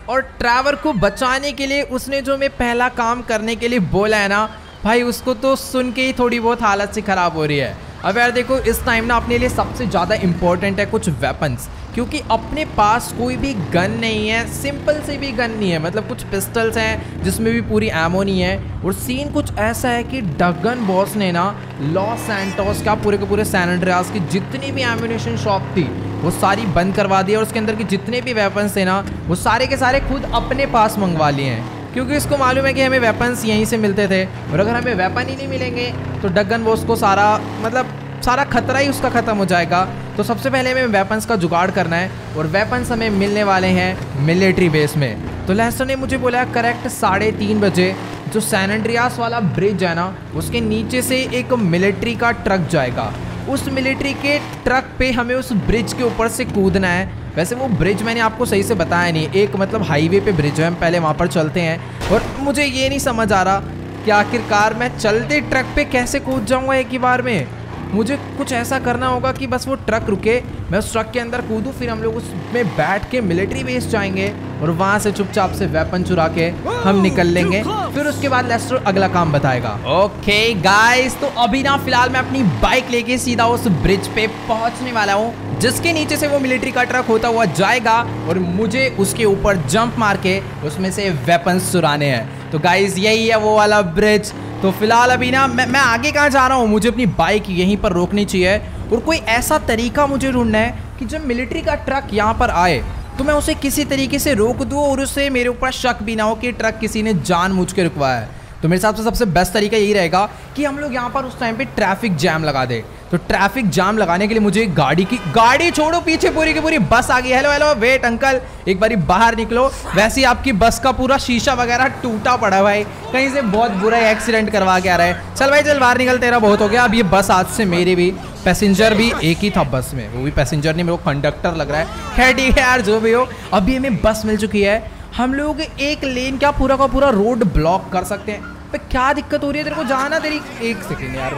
और ट्रैवर को बचाने के लिए उसने जो मैं पहला काम करने के लिए बोला है ना भाई, उसको तो सुन के ही थोड़ी बहुत हालत से ख़राब हो रही है। अब यार देखो, इस टाइम ना अपने लिए सबसे ज़्यादा इंपॉर्टेंट है कुछ वेपन्स क्योंकि अपने पास कोई भी गन नहीं है सिंपल से भी गन नहीं है। मतलब कुछ पिस्टल्स हैं, जिसमें भी पूरी एमो नहीं है। और सीन कुछ ऐसा है कि डगन बॉस ने ना लॉस सैंटोस का पूरे के पूरे सैनड्रियास की जितनी भी एम्यूनेशन शॉप थी, वो सारी बंद करवा दी और उसके अंदर की जितने भी वेपन्स थे ना, वो सारे के सारे खुद अपने पास मंगवा लिए हैं। क्योंकि इसको मालूम है कि हमें वेपन्स यहीं से मिलते थे। और अगर हमें वेपन ही नहीं मिलेंगे तो डगन वो उसको सारा मतलब सारा खतरा ही उसका ख़त्म हो जाएगा। तो सबसे पहले हमें वेपन्स का जुगाड़ करना है और वेपन्स हमें मिलने वाले हैं मिलिट्री बेस में। तो लेस्टर ने मुझे बोला करेक्ट साढ़े तीन बजे जो सैनड्रियास वाला ब्रिज है ना, उसके नीचे से एक मिलिट्री का ट्रक जाएगा। उस मिलिट्री के ट्रक पे हमें उस ब्रिज के ऊपर से कूदना है। वैसे वो ब्रिज मैंने आपको सही से बताया नहीं एक मतलब हाईवे पे ब्रिज है, हम पहले वहाँ पर चलते हैं। और मुझे ये नहीं समझ आ रहा कि आखिरकार मैं चलते ट्रक पे कैसे कूद जाऊँगा एक ही बार में? मुझे कुछ ऐसा करना होगा कि बस वो ट्रक रुके मैं उस ट्रक के अंदर कूदूँ फिर हम लोग उसमें बैठ के मिलिट्री बेस जाएँगे और वहाँ से चुपचाप से वेपन चुरा के हम निकल लेंगे। फिर उसके बाद लेस्टर अगला काम बताएगा। ओके गाइस तो अभी ना फ़िलहाल मैं अपनी बाइक लेके सीधा उस ब्रिज पे पहुँचने वाला हूँ जिसके नीचे से वो मिलिट्री का ट्रक होता हुआ जाएगा और मुझे उसके ऊपर जंप मार के उसमें से वेपन्स चुराने हैं। तो गाइज़ यही है वो वाला ब्रिज तो फ़िलहाल अभी ना, मैं मैं आगे कहाँ जा रहा हूँ? मुझे अपनी बाइक यहीं पर रोकनी चाहिए और कोई ऐसा तरीका मुझे ढूंढना है कि जब मिलिट्री का ट्रक यहाँ पर आए तो मैं उसे किसी तरीके से रोक दूँ और उसे मेरे ऊपर शक भी ना हो कि ट्रक किसी ने जान मुझ के रुकवाया है। तो मेरे हिसाब से सबसे बेस्ट तरीका यही रहेगा कि हम लोग यहाँ पर उस टाइम पे ट्रैफ़िक जैम लगा दे। तो ट्रैफ़िक जाम लगाने के लिए मुझे गाड़ी की, गाड़ी छोड़ो पीछे पूरी की पूरी, बस आ गई। हेलो हेलो वेट अंकल एक बारी बाहर निकलो। वैसे ही आपकी बस का पूरा शीशा वगैरह टूटा पड़ा भाई। कहीं से बहुत बुरा एक्सीडेंट करवा के आ रहा है। चल भाई, चल, बाहर निकल, तेरा बहुत हो गया। अब ये बस आज से मेरी भी पैसेंजर भी एक ही था बस में। वो भी पैसेंजर नहीं, मेरे को कंडक्टर लग रहा है। खैर, ठीक है यार, जो भी हो। अभी हमें बस मिल चुकी है। हम लोग एक लेन क्या पूरा का पूरा रोड ब्लॉक कर सकते हैं। पे क्या दिक्कत हो रही है? तेरे को जाना तेरी एक सेकेंड यार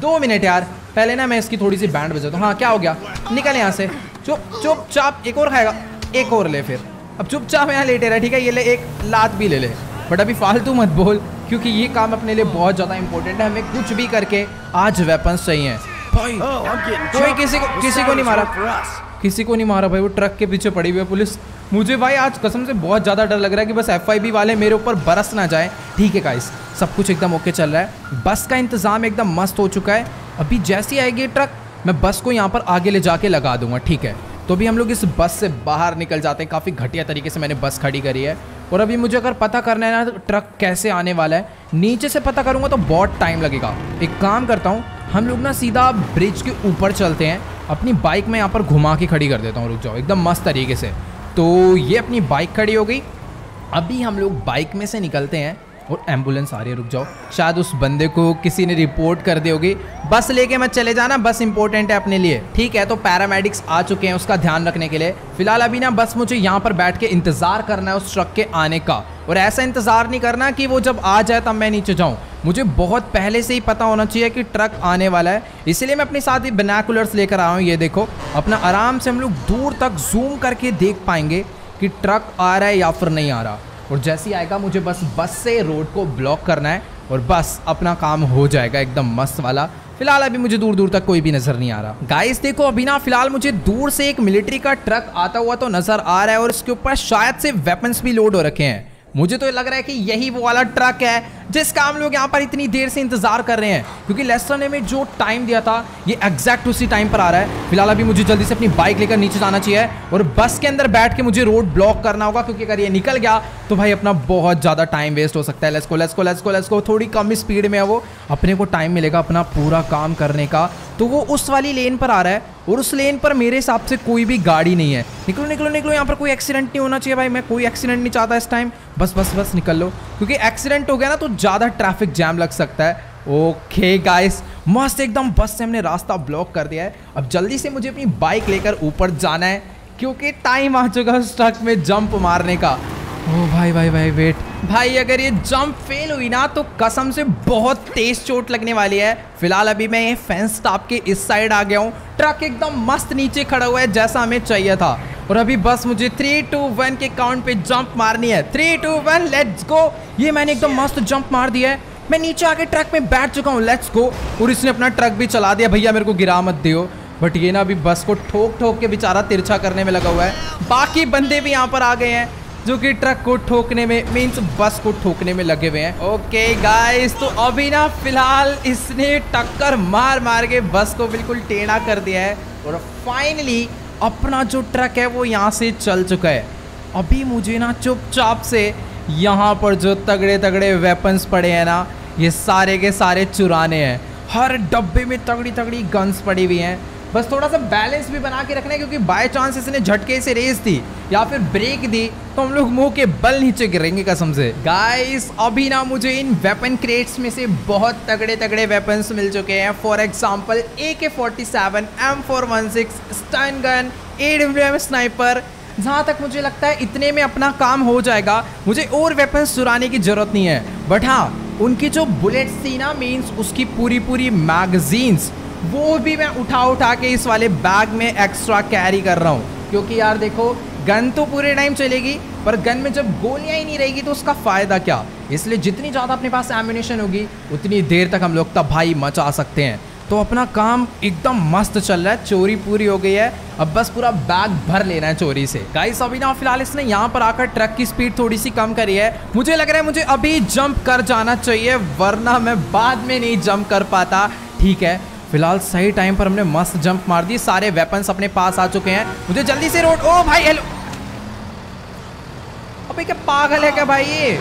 दो मिनट यार। पहले ना मैं इसकी थोड़ी सी बैंड बजा दूँ हाँ क्या हो गया? निकल यहाँ से। चुप चुप चाप एक और खाएगा। एक और ले फिर। अब चुपचाप यहाँ लेटे रहे ठीक है? ये ले एक लात भी ले ले। बट अभी फालतू मत बोल क्योंकि ये काम अपने लिए बहुत ज़्यादा इंपॉर्टेंट है। हमें कुछ भी करके आज वेपन्स चाहिए। भाई oh, कोई किसी को किसी को नहीं मारा। किसी को नहीं मारा भाई, वो ट्रक के पीछे पड़ी हुई है पुलिस। मुझे भाई आज कसम से बहुत ज़्यादा डर लग रहा है कि बस एफआईबी वाले मेरे ऊपर बरस ना जाए। ठीक है गाइस सब कुछ एकदम ओके चल रहा है। बस का इंतज़ाम एकदम मस्त हो चुका है। अभी जैसी आएगी ट्रक, मैं बस को यहाँ पर आगे ले जाके लगा दूँगा, ठीक है? तो अभी हम लोग इस बस से बाहर निकल जाते हैं। काफ़ी घटिया तरीके से मैंने बस खड़ी करी है। और अभी मुझे अगर पता करना है ना तो ट्रक कैसे आने वाला है, नीचे से पता करूँगा तो बहुत टाइम लगेगा। एक काम करता हूँ, हम लोग ना सीधा ब्रिज के ऊपर चलते हैं। अपनी बाइक में यहाँ पर घुमा के खड़ी कर देता हूँ, रुक जाओ। एकदम मस्त तरीके से। तो ये अपनी बाइक खड़ी हो गई। अभी हम लोग बाइक में से निकलते हैं। और एंबुलेंस आ रही है, रुक जाओ। शायद उस बंदे को किसी ने रिपोर्ट कर दी होगी। बस लेके मत चले जाना, बस इंपॉर्टेंट है अपने लिए। ठीक है तो पैरामेडिक्स आ चुके हैं उसका ध्यान रखने के लिए। फ़िलहाल अभी ना, बस मुझे यहाँ पर बैठ के इंतज़ार करना है उस ट्रक के आने का। और ऐसा इंतज़ार नहीं करना कि वो जब आ जाए तब मैं नीचे जाऊँ। मुझे बहुत पहले से ही पता होना चाहिए कि ट्रक आने वाला है। इसलिए मैं अपने साथ ही बिनाकुलर्स लेकर आया हूँ, ये देखो। अपना आराम से हम लोग दूर तक जूम करके देख पाएँगे कि ट्रक आ रहा है या फिर नहीं आ रहा। और जैसे ही आएगा, मुझे बस बस से रोड को ब्लॉक करना है और बस अपना काम हो जाएगा एकदम मस्त वाला। फ़िलहाल अभी मुझे दूर दूर तक कोई भी नज़र नहीं आ रहा। गाइस देखो, अभी ना फ़िलहाल मुझे दूर से एक मिलिट्री का ट्रक आता हुआ तो नज़र आ रहा है और इसके ऊपर शायद से वेपन्स भी लोड हो रखे हैं। मुझे तो लग रहा है कि यही वो वाला ट्रक है, जिसका हम लोग यहाँ पर इतनी देर से इंतज़ार कर रहे हैं। क्योंकि लेस्टर ने में जो टाइम दिया था, ये एग्जैक्ट उसी टाइम पर आ रहा है। फ़िलहाल अभी मुझे जल्दी से अपनी बाइक लेकर नीचे जाना चाहिए और बस के अंदर बैठ के मुझे रोड ब्लॉक करना होगा, क्योंकि अगर ये निकल गया तो भाई अपना बहुत ज़्यादा टाइम वेस्ट हो सकता है। लेस्को लेस्को लेस्को लेस्को थोड़ी कम स्पीड में है वो। अपने को टाइम मिलेगा अपना पूरा काम करने का। तो वो उस वाली लेन पर आ रहा है। और उस लेन पर मेरे हिसाब से कोई भी गाड़ी नहीं है। निकलो निकलो निकलो, यहाँ पर कोई एक्सीडेंट नहीं होना चाहिए भाई। मैं कोई एक्सीडेंट नहीं चाहता इस टाइम बस बस बस, निकल लो। क्योंकि एक्सीडेंट हो गया ना तो ज़्यादा ट्रैफ़िक जैम लग सकता है। ओके गाइस मस्त एकदम बस से हमने रास्ता ब्लॉक कर दिया है। अब जल्दी से मुझे अपनी बाइक लेकर ऊपर जाना है, क्योंकि टाइम आ चुका है उस ट्रक में जंप मारने का। ओ भाई भाई भाई वेट भाई, अगर ये जंप फेल हुई ना तो कसम से बहुत तेज चोट लगने वाली है। फ़िलहाल अभी मैं ये फेंस टॉप के इस साइड आ गया हूँ। ट्रक एकदम मस्त नीचे खड़ा हुआ है, जैसा हमें चाहिए था। और अभी बस मुझे थ्री टू वन के काउंट पे जंप मारनी है। Three two one let's go ये मैंने एकदम मस्त जंप मार दिया है। मैं नीचे आके ट्रक में बैठ चुका हूँ। लेट्स गो और इसने अपना ट्रक भी चला दिया। भैया, मेरे को गिरा मत दियो। बट ये ना अभी बस को ठोक ठोक के बेचारा तिरछा करने में लगा हुआ है। बाकी बंदे भी यहाँ पर आ गए हैं। जो कि ट्रक को ठोकने में मीन्स बस को ठोकने में लगे हुए हैं। ओके गाइस तो अभी ना फ़िलहाल इसने टक्कर मार मार के बस को बिल्कुल टेढ़ा कर दिया है और फाइनली अपना जो ट्रक है वो यहाँ से चल चुका है। अभी मुझे ना चुपचाप से यहाँ पर जो तगड़े तगड़े वेपन्स पड़े हैं ना, ये सारे के सारे चुराने हैं। हर डब्बे में तगड़ी तगड़ी गन्स पड़ी हुई हैं। बस थोड़ा सा बैलेंस भी बना के रखना है, क्योंकि बाय चांस इसने झटके से रेस दी, या फिर ब्रेक दी तो हम लोग मुँह के बल नीचे गिरेंगे कसम से। गाइस अभी ना मुझे इन वेपन क्रेट्स में से बहुत तगड़े तगड़े वेपन्स मिल चुके हैं। For example A K forty seven M four one six stun gun A W M sniper जहाँ तक मुझे लगता है इतने में अपना काम हो जाएगा। मुझे और वेपन्स चुराने की ज़रूरत नहीं है। बट हाँ उनकी जो बुलेट्स थी ना मीन्स उसकी पूरी पूरी मैगजीन्स वो भी मैं उठा उठा के इस वाले बैग में एक्स्ट्रा कैरी कर रहा हूँ। क्योंकि यार देखो गन तो पूरे टाइम चलेगी, पर गन में जब गोलियाँ ही नहीं रहेगी तो उसका फ़ायदा क्या? इसलिए जितनी ज़्यादा अपने पास एम्यूनेशन होगी, उतनी देर तक हम लोग तबाही मचा सकते हैं। तो अपना काम एकदम मस्त चल रहा है, चोरी पूरी हो गई है। अब बस पूरा बैग भर लेना है चोरी से। गाइस अभी ना फ़िलहाल इसने यहाँ पर आकर ट्रक की स्पीड थोड़ी सी कम करी है। मुझे लग रहा है मुझे अभी जंप कर जाना चाहिए, वरना मैं बाद में नहीं जंप कर पाता। ठीक है फ़िलहाल सही टाइम पर हमने मस्त जंप मार दी। सारे वेपन्स अपने पास आ चुके हैं। मुझे जल्दी से रोड ओ भाई हेलो अबे क्या पागल है क्या भाई? ये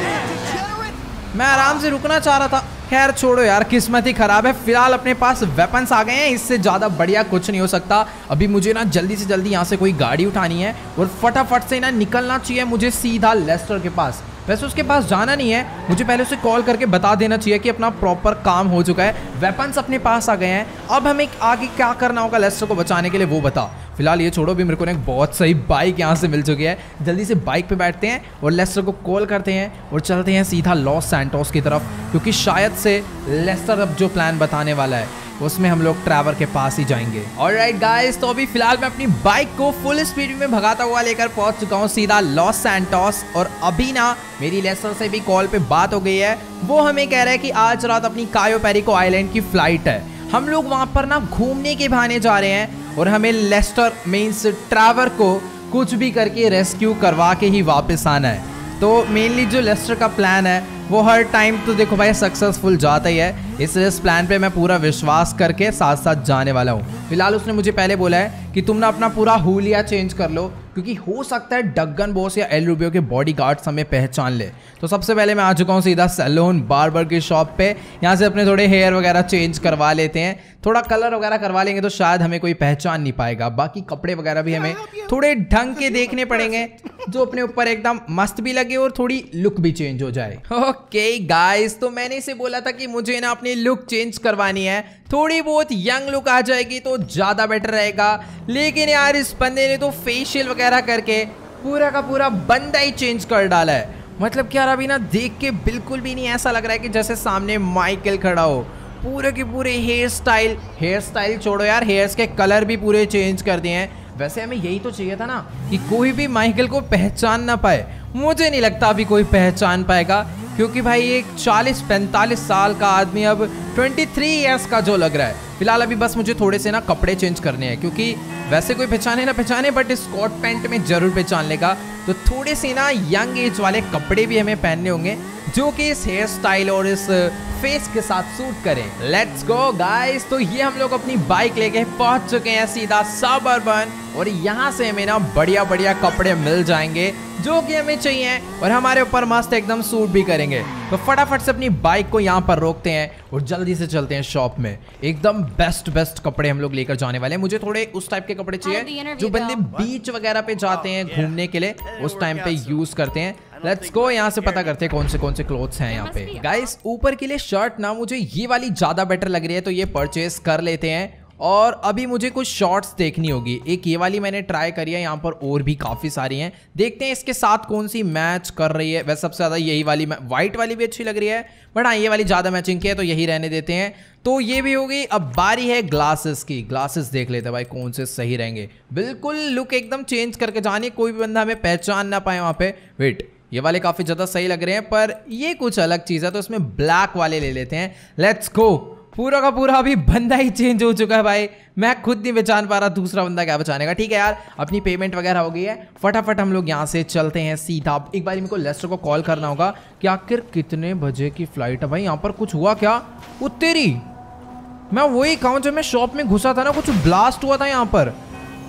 मैं आराम से रुकना चाह रहा था। खैर, छोड़ो यार, किस्मत ही खराब है। फ़िलहाल अपने पास वेपन्स आ गए हैं, इससे ज़्यादा बढ़िया कुछ नहीं हो सकता। अभी मुझे ना जल्दी से जल्दी यहाँ से कोई गाड़ी उठानी है और फटाफट से ना निकलना चाहिए मुझे सीधा लेस्टर के पास। वैसे उसके पास जाना नहीं है, मुझे पहले उसे कॉल करके बता देना चाहिए कि अपना प्रॉपर काम हो चुका है। वेपन्स अपने पास आ गए हैं। अब हमें आगे क्या करना होगा लेस्टर को बचाने के लिए, वो बता। फ़िलहाल ये छोड़ो भी मेरे को ना एक बहुत सही बाइक यहाँ से मिल चुकी है। जल्दी से बाइक पे बैठते हैं और लेस्टर को कॉल करते हैं और चलते हैं सीधा लॉस सैंटोस की तरफ़, क्योंकि शायद से लेस्टर अब जो प्लान बताने वाला है, उसमें हम लोग ट्रैवर के पास ही जाएँगे। और राइट गाइस तो अभी फ़िलहाल मैं अपनी बाइक को फुल स्पीड में भगाता हुआ लेकर पहुँच चुका हूँ सीधा लॉस सैंटोस और अभी ना मेरी लेस्टर से भी कॉल पे बात हो गई है। वो हमें कह रहा है कि आज रात अपनी कायो पेरिको आइलैंड की फ़्लाइट है। हम लोग वहाँ पर ना घूमने के बहाने जा रहे हैं और हमें लेस्टर मीन्स ट्रैवर को कुछ भी करके रेस्क्यू करवा के ही वापस आना है। तो मेनली जो लेस्टर का प्लान है, वो हर टाइम तो देखो भाई सक्सेसफुल जाता ही है। इसलिए इस प्लान पे मैं पूरा विश्वास करके साथ साथ जाने वाला हूँ। फ़िलहाल उसने मुझे पहले बोला है कि तुम ना अपना पूरा हुलिया चेंज कर लो। क्योंकि हो सकता है डगन बॉस या एल रूबियो के बॉडी गार्ड्स हमें पहचान ले। तो सबसे पहले मैं आ चुका हूँ सीधा सैलून बार्बर की शॉप पे। यहाँ से अपने थोड़े हेयर वगैरह चेंज करवा लेते हैं। थोड़ा कलर वगैरह करवा लेंगे तो शायद हमें कोई पहचान नहीं पाएगा। बाकी कपड़े वगैरह भी हमें थोड़े ढंग के देखने पड़ेंगे जो अपने ऊपर एकदम मस्त भी लगे और थोड़ी लुक भी चेंज हो जाए। ओके गाइस तो मैंने इसे बोला था कि मुझे ना अपनी लुक चेंज करवानी है। थोड़ी बहुत यंग लुक आ जाएगी तो ज़्यादा बेटर रहेगा। लेकिन यार इस बंदे ने तो फेशियल वगैरह करके पूरा का पूरा बंदा ही चेंज कर डाला है। मतलब क्या अभी ना देख के बिल्कुल भी नहीं ऐसा लग रहा है कि जैसे सामने माइकल खड़ा हो। पूरे के पूरे हेयर स्टाइल हेयर स्टाइल छोड़ो यार हेयर्स के कलर भी पूरे चेंज कर दिए हैं। वैसे हमें यही तो चाहिए था ना कि कोई भी माइकल को पहचान ना पाए। मुझे नहीं लगता अभी कोई पहचान पाएगा, क्योंकि भाई एक 40-45 साल का आदमी अब 23 इयर्स का जो लग रहा है। फ़िलहाल अभी बस मुझे थोड़े से ना कपड़े चेंज करने हैं, क्योंकि वैसे कोई पहचाने ना पहचाने बट स्कॉट पैंट में ज़रूर पहचान लेगा। तो थोड़े से ना यंग एज वाले कपड़े भी हमें पहनने होंगे। जो कि इस हेयर स्टाइल और इस फेस के साथ सूट करें। लेट्स गो गाइस तो ये हम लोग अपनी बाइक लेके पहुँच चुके हैं सीधा सब अर्बन और यहाँ से हमें ना बढ़िया बढ़िया कपड़े मिल जाएँगे जो कि हमें चाहिए और हमारे ऊपर मस्त एकदम सूट भी करेंगे। तो फटाफट से अपनी बाइक को यहाँ पर रोकते हैं और जल्दी से चलते हैं शॉप में। एकदम बेस्ट बेस्ट कपड़े हम लोग लेकर जाने वाले हैं। मुझे थोड़े उस टाइप के कपड़े चाहिए जो बंदे बीच वगैरह पे जाते हैं घूमने के लिए। उस टाइम पे यूज़ करते हैं। लेट्स गो यहाँ से पता करते हैं कौन से कौन से क्लोथ्स हैं यहाँ पे। गाइस ऊपर के लिए शर्ट ना मुझे ये वाली ज़्यादा बेटर लग रही है तो ये परचेज कर लेते हैं। और अभी मुझे कुछ शॉर्ट्स देखनी होगी। एक ये वाली मैंने ट्राई करी है यहाँ पर और भी काफ़ी सारी हैं। देखते हैं इसके साथ कौन सी मैच कर रही है। वैसे सबसे ज़्यादा यही वाली वाइट वाली भी अच्छी लग रही है बट हाँ ये वाली ज़्यादा मैचिंग की है तो यही रहने देते हैं। तो ये भी होगी अब बारी है ग्लासेस की। ग्लासेस देख लेते हैं भाई कौन से सही रहेंगे। बिल्कुल लुक एकदम चेंज करके जानिए कोई भी बंदा हमें पहचान ना पाए वहाँ पे। वेट ये वाले काफ़ी ज़्यादा सही लग रहे हैं, पर ये कुछ अलग चीज़ है तो इसमें ब्लैक वाले ले लेते हैं। लेट्स गो पूरा का पूरा अभी बंदा ही चेंज हो चुका है भाई। मैं खुद नहीं पहचान पा रहा दूसरा बंदा क्या बचाने का। ठीक है यार, अपनी पेमेंट वगैरह हो गई है। फटाफट हम लोग यहाँ से चलते हैं सीधा। एक बार इनको लेस्टर को कॉल करना होगा कि आखिर कितने बजे की फ़्लाइट है भाई? यहाँ पर कुछ हुआ क्या? उत्तेरी मैं वही कहूँ जब मैं शॉप में घुसा था ना, कुछ ब्लास्ट हुआ था यहाँ पर।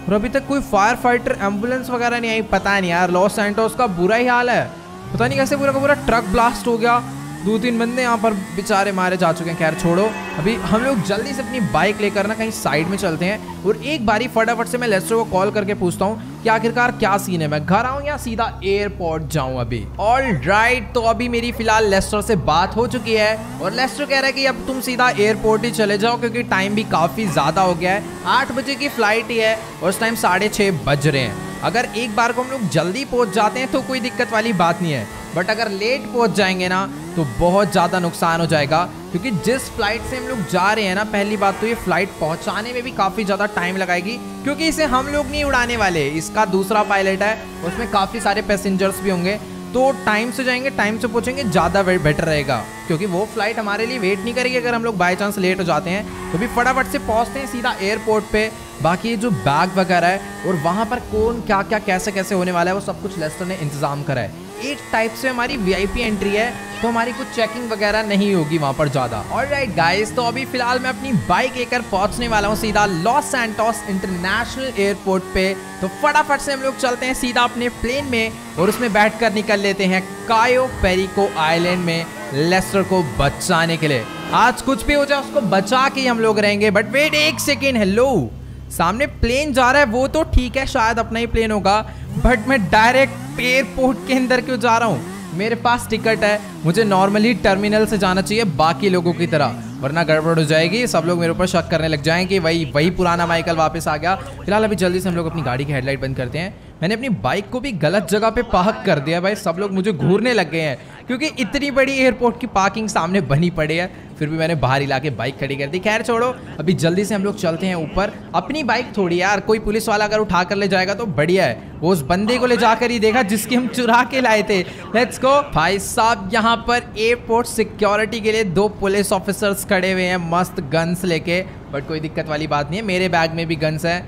और अभी तक कोई फायर फाइटर एंबुलेंस वगैरह नहीं आई, पता नहीं यार लॉस एंटोस का बुरा ही हाल है। पता नहीं कैसे पूरा का पूरा ट्रक ब्लास्ट हो गया। दो तीन बंदे यहाँ पर बेचारे मारे जा चुके हैं। खैर, छोड़ो। अभी हम लोग जल्दी से अपनी बाइक लेकर ना कहीं साइड में चलते हैं और एक बारी फटाफट से मैं लेस्टर को कॉल करके पूछता हूँ कि आखिरकार क्या सीन है? मैं घर आऊँ या सीधा एयरपोर्ट जाऊँ अभी? ऑल राइट तो अभी मेरी फ़िलहाल लेस्टर से बात हो चुकी है और लेस्टर कह रहा है कि अब तुम सीधा एयरपोर्ट ही चले जाओ क्योंकि टाइम भी काफ़ी ज़्यादा हो गया है। आठ बजे की फ़्लाइट ही है और उस टाइम साढ़े छह बज रहे हैं। अगर एक बार को हम लोग जल्दी पहुँच जाते हैं तो कोई दिक्कत वाली बात नहीं है। बट अगर लेट पहुँच जाएँगे ना तो बहुत ज़्यादा नुकसान हो जाएगा। क्योंकि जिस फ़्लाइट से हम लोग जा रहे हैं ना, पहली बात तो ये फ़्लाइट पहुँचाने में भी काफ़ी ज़्यादा टाइम लगाएगी, क्योंकि इसे हम लोग नहीं उड़ाने वाले। इसका दूसरा पायलट है, उसमें काफ़ी सारे पैसेंजर्स भी होंगे। तो टाइम से जाएँगे टाइम से पहुँचेंगे, ज़्यादा बेटर रहेगा। क्योंकि वो फ़्लाइट हमारे लिए वेट नहीं करेगी अगर हम लोग बाई चांस लेट हो जाते हैं। तो भी फटाफट से पहुँचते हैं सीधा एयरपोर्ट पर बाकी जो बैग वगैरह है, और वहाँ पर कौन क्या क्या कैसे कैसे होने वाला है, वो सब कुछ लेस्टर ने इंतज़ाम करा है। एक टाइप से हमारी वीआईपी एंट्री है तो हमारी कुछ चेकिंग वगैरह नहीं होगी वहाँ पर ज़्यादा। और राइट गाइस तो अभी फ़िलहाल मैं अपनी बाइक लेकर पहुँचने वाला हूँ सीधा लॉस सैंटोस इंटरनेशनल एयरपोर्ट पे। तो फटाफट से हम लोग चलते हैं सीधा अपने प्लेन में और उसमें बैठ कर निकल लेते हैं कायो पेरिको आइलैंड में लेस्टर को बचाने के लिए। आज कुछ भी हो जाए, उसको बचा के हम लोग रहेंगे बट वेट एक सेकेंड हेलो सामने प्लेन जा रहा है, वो तो ठीक है, शायद अपना ही प्लेन होगा बट मैं डायरेक्ट एयरपोर्ट के अंदर क्यों जा रहा हूँ? मेरे पास टिकट है, मुझे नॉर्मली टर्मिनल से जाना चाहिए, बाकी लोगों की तरह। वरना गड़बड़ हो जाएगी, सब लोग मेरे ऊपर शक करने लग जाएँगे वही वही पुराना माइकल वापस आ गया। फ़िलहाल अभी जल्दी से हम लोग अपनी गाड़ी की हेडलाइट बंद करते हैं। मैंने अपनी बाइक को भी गलत जगह पे पार्क कर दिया भाई। सब लोग मुझे घूरने लग गए हैं, क्योंकि इतनी बड़ी एयरपोर्ट की पार्किंग सामने बनी पड़ी है। फिर भी मैंने बाहर ही लाके बाइक खड़ी कर दी। खैर छोड़ो, अभी जल्दी से हम लोग चलते हैं ऊपर। अपनी बाइक थोड़ी यार, कोई पुलिस वाला अगर उठा कर ले जाएगा तो बढ़िया है। वो उस बंदे को ले जाकर ही देखा जिसकी हम चुरा के लाए थे। लेट्स गो भाई साहब, यहाँ पर एयरपोर्ट सिक्योरिटी के लिए दो पुलिस ऑफिसर्स खड़े हुए हैं, मस्त गन्स लेके। बट कोई दिक्कत वाली बात नहीं है, मेरे बैग में भी गन्स है।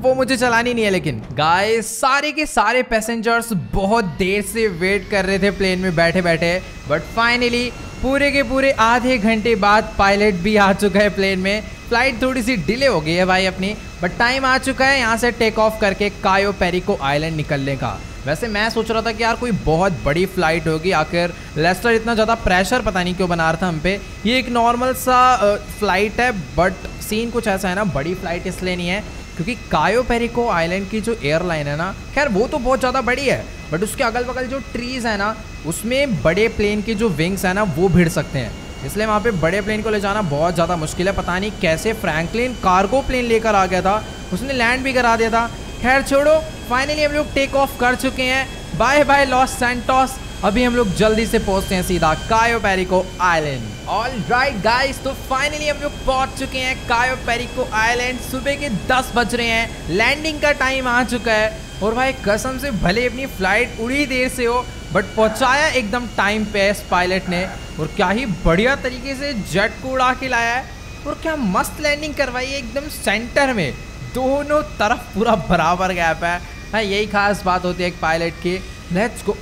वो मुझे चलानी नहीं है, लेकिन गाय सारे के सारे पैसेंजर्स बहुत देर से वेट कर रहे थे प्लेन में बैठे बैठे बट फाइनली पूरे के पूरे आधे घंटे बाद पायलट भी आ चुका है प्लेन में। फ़्लाइट थोड़ी सी डिले हो गई है भाई अपनी बट टाइम आ चुका है यहाँ से टेक ऑफ़ करके कायो पेरिको आइलैंड निकलने का। वैसे मैं सोच रहा था कि यार कोई बहुत बड़ी फ़्लाइट होगी, आखिर लेस्टर इतना ज़्यादा प्रेशर पता नहीं क्यों बना रहा था हम पे। ये एक नॉर्मल सा फ़्लाइट है बट सीन कुछ ऐसा है ना, बड़ी फ़्लाइट इसलिए नहीं है। क्योंकि कायो पेरिको आइलैंड की जो एयरलाइन है ना, खैर, वो तो बहुत ज़्यादा बड़ी है बट उसके अगल बगल जो ट्रीज है ना, उसमें बड़े प्लेन की जो विंग्स हैं ना, वो भिड़ सकते हैं। इसलिए वहाँ पे बड़े प्लेन को ले जाना बहुत ज़्यादा मुश्किल है। पता नहीं कैसे फ्रैंकलिन कार्गो प्लेन लेकर आ गया था, उसने लैंड भी करा दिया था। खैर, छोड़ो फाइनली हम लोग टेक ऑफ़ कर चुके हैं। बाय बाय लॉस सेंटोस अभी हम लोग जल्दी से पहुँचते हैं सीधा Cayo Perico island. All right guys तो फाइनली हम लोग पहुँच चुके हैं कायो पेरिको आइलैंड। सुबह के 10 बज रहे हैं लैंडिंग का टाइम आ चुका है। और भाई, कसम से भले अपनी फ़्लाइट उड़ी देर से हो बट पहुँचाया एकदम टाइम पे इस पायलट ने। और क्या ही बढ़िया तरीके से जेट को उड़ा के लाया है। और क्या मस्त लैंडिंग करवाई है एकदम सेंटर में। दोनों तरफ़ पूरा बराबर गैप है। हाँ यही खास बात होती है एक पायलट की। लेट्स गो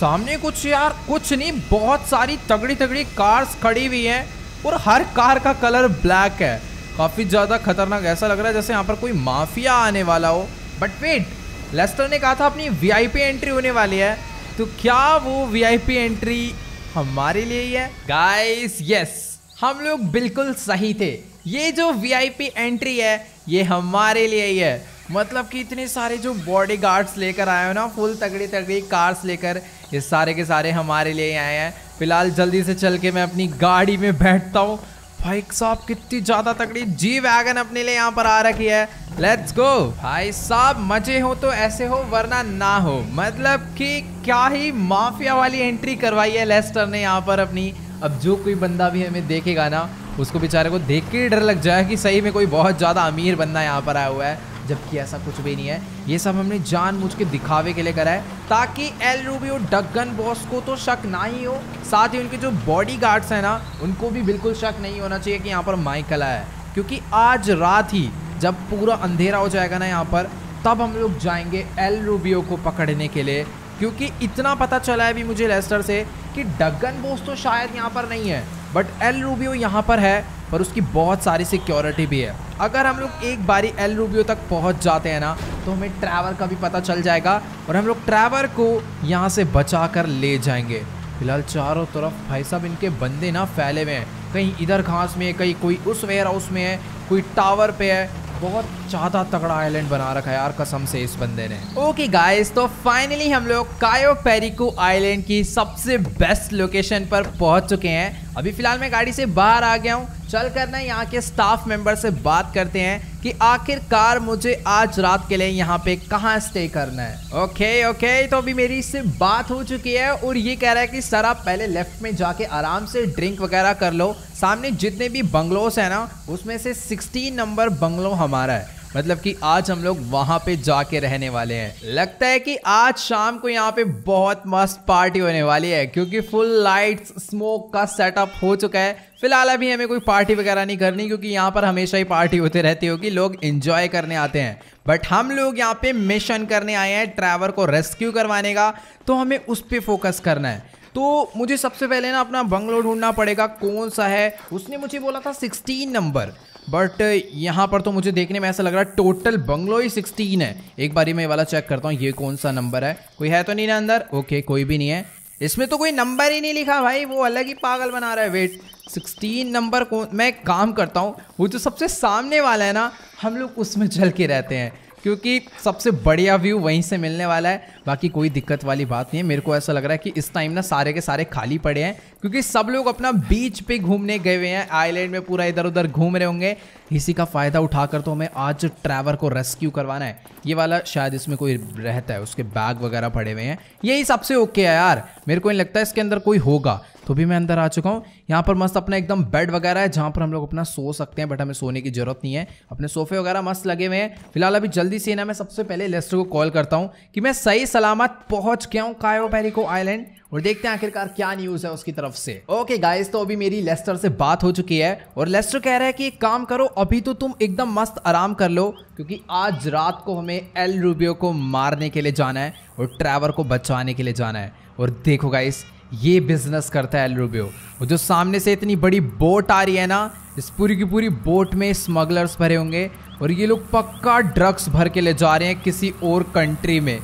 सामने कुछ यार, कुछ नहीं, बहुत सारी तगड़ी तगड़ी कार्स खड़ी हुई हैं और हर कार का कलर ब्लैक है। काफ़ी ज़्यादा खतरनाक, ऐसा लग रहा है जैसे यहाँ पर कोई माफिया आने वाला हो। बट वेट लेस्टर ने कहा था अपनी वीआईपी एंट्री होने वाली है। तो क्या वो वीआईपी एंट्री हमारे लिए ही है? गाइस यस हम लोग बिल्कुल सही थे। ये जो वीआईपी एंट्री है, ये हमारे लिए ही है। मतलब कि इतने सारे जो बॉडी गार्ड्स लेकर आए हो ना फुल तगड़ी तगड़ी कार्स लेकर ये सारे के सारे हमारे लिए आए हैं। फ़िलहाल जल्दी से चल के मैं अपनी गाड़ी में बैठता हूँ। भाई साहब, कितनी ज़्यादा तगड़ी जी वैगन अपने लिए यहाँ पर आ रखी है। लेट्स गो भाई साहब, मज़े हो तो ऐसे हो, वरना ना हो। मतलब कि क्या ही माफिया वाली एंट्री करवाई है लेस्टर ने यहाँ पर अपनी। अब जो कोई बंदा भी हमें देखेगा ना, उसको बेचारे को देख के डर लग जाए कि सही में कोई बहुत ज़्यादा अमीर बंदा यहाँ पर आया हुआ है। जबकि ऐसा कुछ भी नहीं है। ये सब हमने जान मुझ के दिखावे के लिए करा है, ताकि एल रूबी और डगन बॉस को तो शक ना ही हो। साथ ही उनके जो बॉडी गार्ड्स हैं ना, उनको भी बिल्कुल शक नहीं होना चाहिए कि यहाँ पर माइकल आया है। क्योंकि आज रात ही जब पूरा अंधेरा हो जाएगा ना यहाँ पर, तब हम लोग जाएँगे एल रूबियो को पकड़ने के लिए। क्योंकि इतना पता चला है अभी मुझे लेस्टर से कि डगन बोस तो शायद यहाँ पर नहीं है बट एल रूबियो यहाँ पर है। पर उसकी बहुत सारी सिक्योरिटी भी है। अगर हम लोग एक बारी एल रूबियो तक पहुँच जाते हैं ना तो हमें ट्रैवर का भी पता चल जाएगा और हम लोग ट्रैवर को यहाँ से बचा कर ले जाएँगे। फ़िलहाल चारों तरफ़ भाई साहब इनके बंदे ना फैले हुए हैं। कहीं इधर घास में है, कहीं कोई उस वेयर हाउस में है, कोई टावर पे है। बहुत ज़्यादा तगड़ा आइलैंड बना रखा है यार कसम से इस बंदे ने। ओके गाइस तो फाइनली हम लोग कायो पेरिको आइलैंड की सबसे बेस्ट लोकेशन पर पहुँच चुके हैं। अभी फ़िलहाल मैं गाड़ी से बाहर आ गया हूँ। चल कर ना यहाँ के स्टाफ मेंबर से बात करते हैं कि आखिरकार मुझे आज रात के लिए यहाँ पे कहाँ स्टे करना है। ओके ओके तो अभी मेरी इससे बात हो चुकी है और ये कह रहा है कि सर आप पहले लेफ़्ट में जाके आराम से ड्रिंक वगैरह कर लो। सामने जितने भी बंगलोस हैं ना, उसमें से 16 नंबर बंगलो हमारा है। मतलब कि आज हम लोग वहाँ पे जाके रहने वाले हैं। लगता है कि आज शाम को यहाँ पे बहुत मस्त पार्टी होने वाली है, क्योंकि फुल लाइट्स स्मोक का सेटअप हो चुका है। फ़िलहाल अभी हमें कोई पार्टी वगैरह नहीं करनी, क्योंकि यहाँ पर हमेशा ही पार्टी होती रहती होगी, लोग इंजॉय करने आते हैं। बट हम लोग यहाँ पे मिशन करने आए हैं ट्रैवर को रेस्क्यू करवाने का तो हमें उस पर फोकस करना है। तो मुझे सबसे पहले ना अपना बंगलो ढूंढना पड़ेगा, कौन सा है? उसने मुझे बोला था सिक्सटीन नंबर बट यहाँ पर तो मुझे देखने में ऐसा लग रहा है टोटल बंगलो ही सिक्सटीन है। एक बारी मैं वाला चेक करता हूँ, ये कौन सा नंबर है? कोई है तो नहीं ना अंदर? ओके कोई भी नहीं है। इसमें तो कोई नंबर ही नहीं लिखा भाई, वो अलग ही पागल बना रहा है। वेट सिक्सटीन नंबर कौन मैं काम करता हूँ, वो जो सबसे सामने वाला है ना, हम लोग उसमें चल के रहते हैं। क्योंकि सबसे बढ़िया व्यू वहीं से मिलने वाला है। बाकी कोई दिक्कत वाली बात नहीं है। मेरे को ऐसा लग रहा है कि इस टाइम ना सारे के सारे खाली पड़े हैं, क्योंकि सब लोग अपना बीच पे घूमने गए हुए हैं। आइलैंड में पूरा इधर उधर घूम रहे होंगे। इसी का फ़ायदा उठाकर तो हमें आज ट्रैवर को रेस्क्यू करवाना है। ये वाला शायद इसमें कोई रहता है, उसके बैग वगैरह पड़े हुए हैं। यही सबसे ओके है यार। मेरे को नहीं लगता इसके अंदर कोई होगा। तो भी मैं अंदर आ चुका हूँ। यहाँ पर मस्त अपना एकदम बेड वगैरह है, जहाँ पर हम लोग अपना सो सकते हैं बट हमें सोने की ज़रूरत नहीं है। अपने सोफे वगैरह मस्त लगे हुए हैं। फ़िलहाल अभी जल्दी से ना मैं सबसे पहले लेस्टर को कॉल करता हूँ कि मैं सही सलामत पहुँच गया हूँ, कायो पेरिको आइलैंड और देखते हैं आखिरकार क्या न्यूज़ है उसकी तरफ़ से। ओके गाइस तो अभी मेरी लेस्टर से बात हो चुकी है और लेस्टर कह रहा है कि एक काम करो, अभी तो तुम एकदम मस्त आराम कर लो, क्योंकि आज रात को हमें एल रूबियो को मारने के लिए जाना है और ट्रैवर को बचाने के लिए जाना है। और देखो गाइस ये बिज़नेस करता है एल रूबियो और जो सामने से इतनी बड़ी बोट आ रही है ना, इस पूरी की पूरी बोट में स्मगलर्स भरे होंगे और ये लोग पक्का ड्रग्स भर के ले जा रहे हैं किसी और कंट्री में।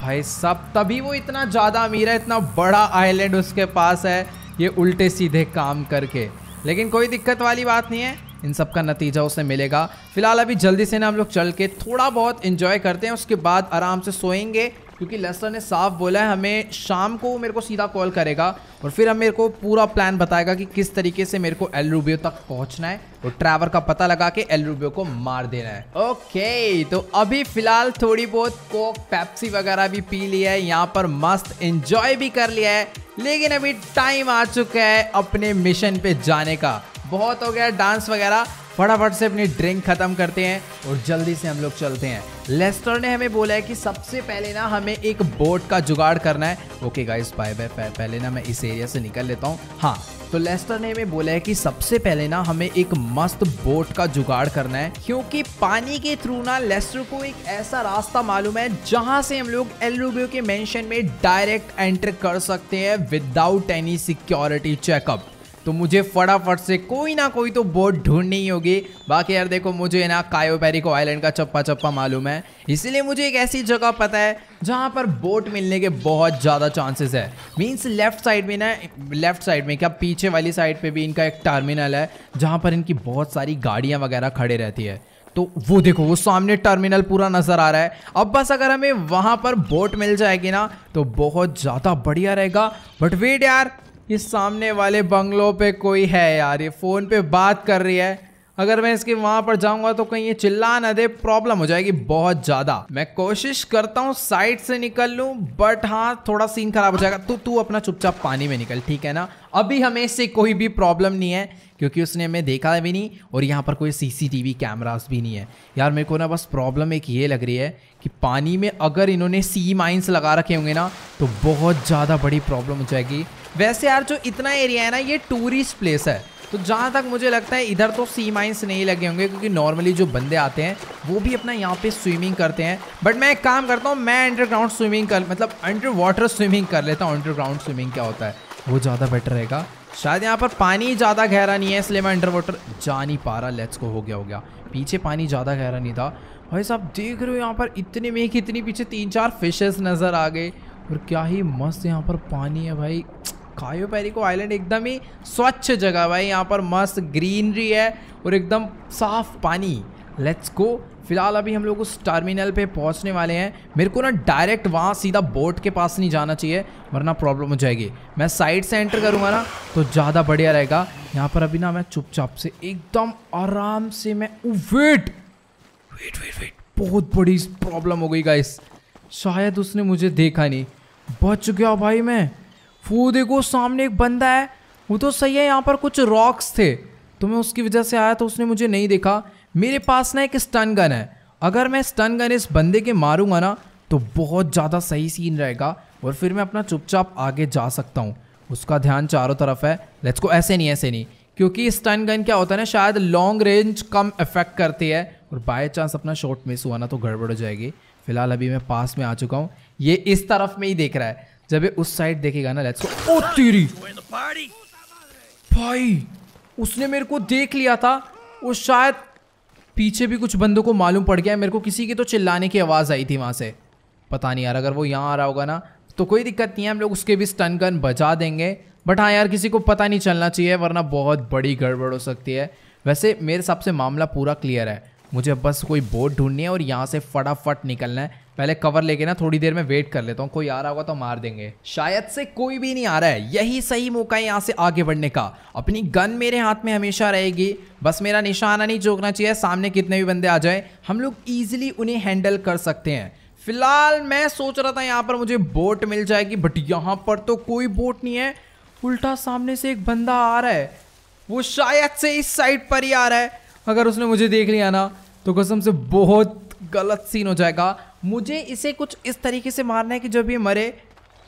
भाई सब तभी वो इतना ज़्यादा अमीर है, इतना बड़ा आइलैंड उसके पास है, ये उल्टे सीधे काम करके। लेकिन कोई दिक्कत वाली बात नहीं है, इन सब का नतीजा उसे मिलेगा। फ़िलहाल अभी जल्दी से ना हम लोग चल के थोड़ा बहुत इन्जॉय करते हैं, उसके बाद आराम से सोएँगे। क्योंकि लेस्टर ने साफ़ बोला है, हमें शाम को मेरे को सीधा कॉल करेगा और फिर हम मेरे को पूरा प्लान बताएगा कि किस तरीके से मेरे को एल रूबियो तक पहुँचना है और ट्रैवर का पता लगा के एल रूबियो को मार देना है। ओके तो अभी फ़िलहाल थोड़ी बहुत कोक, पेप्सी वगैरह भी पी लिया है, यहाँ पर मस्त एंजॉय भी कर लिया है, लेकिन अभी टाइम आ चुका है अपने मिशन पे जाने का। बहुत हो गया डांस वगैरह फटाफट से अपनी ड्रिंक खत्म करते हैं और जल्दी से हम लोग चलते हैं। लेस्टर ने हमें बोला है कि सबसे पहले ना हमें एक बोट का जुगाड़ करना है। ओके गाइस बाय बाय पहले ना मैं इस एरिया से निकल लेता हूँ। हाँ तो लेस्टर ने हमें बोला है कि सबसे पहले ना हमें एक मस्त बोट का जुगाड़ करना है। क्योंकि पानी के थ्रू ना लेस्टर को एक ऐसा रास्ता मालूम है जहाँ से हम लोग एल के मेंशन में डायरेक्ट एंटर कर सकते हैं विदाउट एनी सिक्योरिटी चेकअप तो मुझे फटाफट से कोई ना कोई तो बोट ढूंढनी ही होगी। बाकी यार देखो, मुझे ना कायोपेरी को आइलैंड का चप्पा चप्पा मालूम है। इसीलिए मुझे एक ऐसी जगह पता है, जहाँ पर बोट मिलने के बहुत ज़्यादा चांसेस है। मीन्स लेफ़्ट साइड में ना लेफ़्ट साइड में क्या, पीछे वाली साइड पे भी इनका एक टर्मिनल है, जहाँ पर इनकी बहुत सारी गाड़ियाँ वगैरह खड़े रहती है। तो वो देखो, वो सामने टर्मिनल पूरा नज़र आ रहा है। अब बस अगर हमें वहाँ पर बोट मिल जाएगी ना तो बहुत ज़्यादा बढ़िया रहेगा। बट वेट यार इस सामने वाले बंगलों पे कोई है यार, ये फ़ोन पे बात कर रही है। अगर मैं इसके वहाँ पर जाऊँगा तो कहीं ये चिल्ला ना दे, प्रॉब्लम हो जाएगी बहुत ज़्यादा। मैं कोशिश करता हूँ साइड से निकल लूँ, बट हाँ थोड़ा सीन खराब हो जाएगा। तो तू अपना चुपचाप पानी में निकल, ठीक है ना? अभी हमें इससे कोई भी प्रॉब्लम नहीं है, क्योंकि उसने हमें देखा भी नहीं और यहाँ पर कोई सीसीटीवी कैमरास भी नहीं है। यार, मेरे को ना बस प्रॉब्लम एक ये लग रही है कि पानी में अगर इन्होंने सी माइंस लगा रखे होंगे ना तो बहुत ज़्यादा बड़ी प्रॉब्लम हो जाएगी। वैसे यार जो इतना एरिया है ना, ये टूरिस्ट प्लेस है। तो जहाँ तक मुझे लगता है, इधर तो सी माइंस नहीं लगे होंगे, क्योंकि नॉर्मली जो बंदे आते हैं, वो भी अपना यहाँ पे स्विमिंग करते हैं। बट मैं एक काम करता हूँ, मैं अंडरग्राउंड स्विमिंग कर मतलब अंडर वाटर स्विमिंग कर लेता हूँ। अंडरग्राउंड स्विमिंग क्या होता है? वो ज़्यादा बेटर रहेगा। शायद यहाँ पर पानी ज़्यादा गहरा नहीं है, इसलिए मैं अंडर वाटर जा नहीं पा रहा। लेट्स को हो गया हो गया। पीछे पानी ज़्यादा गहरा नहीं था। भाई साहब, देख रहे हो यहाँ पर इतने में कितनी पीछे तीन चार फिशेस नज़र आ गए। और क्या ही मस्त यहाँ पर पानी है भाई। कायो पेरिको आइलैंड एकदम ही स्वच्छ जगह भाई। यहाँ पर मस्त ग्रीनरी है और एकदम साफ़ पानी। लेट्स गो फ़िलहाल अभी हम लोग उस टर्मिनल पे पहुँचने वाले हैं। मेरे को ना डायरेक्ट वहाँ सीधा बोट के पास नहीं जाना चाहिए, वरना प्रॉब्लम हो जाएगी। मैं साइड से एंटर करूँगा ना तो ज़्यादा बढ़िया रहेगा। यहाँ पर अभी ना मैं चुपचाप से एकदम आराम से मैं वेट वेट वेट वेट बहुत बड़ी प्रॉब्लम हो गई गाइस शायद उसने मुझे देखा नहीं। बच गया भाई मैं। वो देखो सामने एक बंदा है, वो तो सही है, यहाँ पर कुछ रॉक्स थे। तो मैं उसकी वजह से आया तो उसने मुझे नहीं देखा। मेरे पास ना एक स्टन गन है। अगर मैं स्टन गन इस बंदे के मारूँगा ना तो बहुत ज़्यादा सही सीन रहेगा और फिर मैं अपना चुपचाप आगे जा सकता हूँ। उसका ध्यान चारों तरफ़ है। लेट्स को ऐसे नहीं ऐसे नहीं। क्योंकि स्टन गन क्या होता है ना, शायद लॉन्ग रेंज कम इफ़ेक्ट करती है और बाय चांस अपना शॉट मिस हुआ ना तो गड़बड़ हो जाएगी। फ़िलहाल अभी मैं पास में आ चुका हूँ। ये इस तरफ़ में ही देख रहा है। जब ये उस साइड देखेगा ना लेट्स ओ, तेरी! भाई, उसने मेरे को देख लिया था। वो शायद पीछे भी कुछ बंदों को मालूम पड़ गया मेरे को किसी की तो चिल्लाने की आवाज़ आई थी वहाँ से। पता नहीं यार, अगर वो यहाँ आ रहा होगा ना तो कोई दिक्कत नहीं है। हम लोग उसके भी स्टन गन बजा देंगे। बट हाँ यार, किसी को पता नहीं चलना चाहिए, वरना बहुत बड़ी गड़बड़ हो सकती है। वैसे मेरे हिसाब से मामला पूरा क्लियर है। मुझे बस कोई बोट ढूंढनी है और यहाँ से फटाफट निकलना है। पहले कवर लेके ना थोड़ी देर में वेट कर लेता हूँ। कोई आ रहा होगा तो मार देंगे। शायद से कोई भी नहीं आ रहा है। यही सही मौका है यहाँ से आगे बढ़ने का। अपनी गन मेरे हाथ में हमेशा रहेगी। बस मेरा निशाना नहीं चौकना चाहिए। सामने कितने भी बंदे आ जाए, हम लोग ईजिली उन्हें हैंडल कर सकते हैं। फ़िलहाल मैं सोच रहा था यहाँ पर मुझे बोट मिल जाएगी बट यहाँ पर तो कोई बोट नहीं है। उल्टा सामने से एक बंदा आ रहा है। वो शायद से इस साइड पर ही आ रहा है। अगर उसने मुझे देख लिया ना तो कसम से बहुत गलत सीन हो जाएगा। मुझे इसे कुछ इस तरीके से मारना है कि जब ये मरे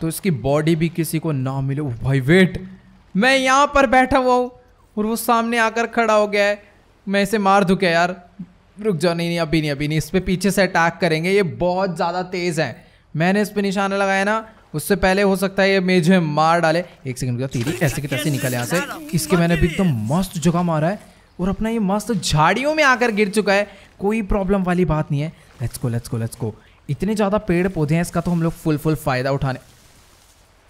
तो इसकी बॉडी भी किसी को ना मिले। भाई वेट मैं यहाँ पर बैठा हुआ हूँ और वो सामने आकर खड़ा हो गया है। मैं इसे मार दूँ क्या यार? रुक जाओ, नहीं नहीं, अभी नहीं अभी नहीं। इस पर पीछे से अटैक करेंगे। ये बहुत ज़्यादा तेज़ है। मैंने इस पर निशाना लगाया ना, उससे पहले हो सकता है ये मुझे मार डाले। एक सेकंड का तीरी ऐसे के तैसे निकले यहाँ से। इसके मैंने भी एकदम मस्त जगह मारा है और अपना ये मस्त झाड़ियों में आकर गिर चुका है। कोई प्रॉब्लम वाली बात नहीं है। Let's go let's go let's go इतने ज़्यादा पेड़ पौधे हैं इसका तो हम लोग फुल फुल फ़ायदा उठाने।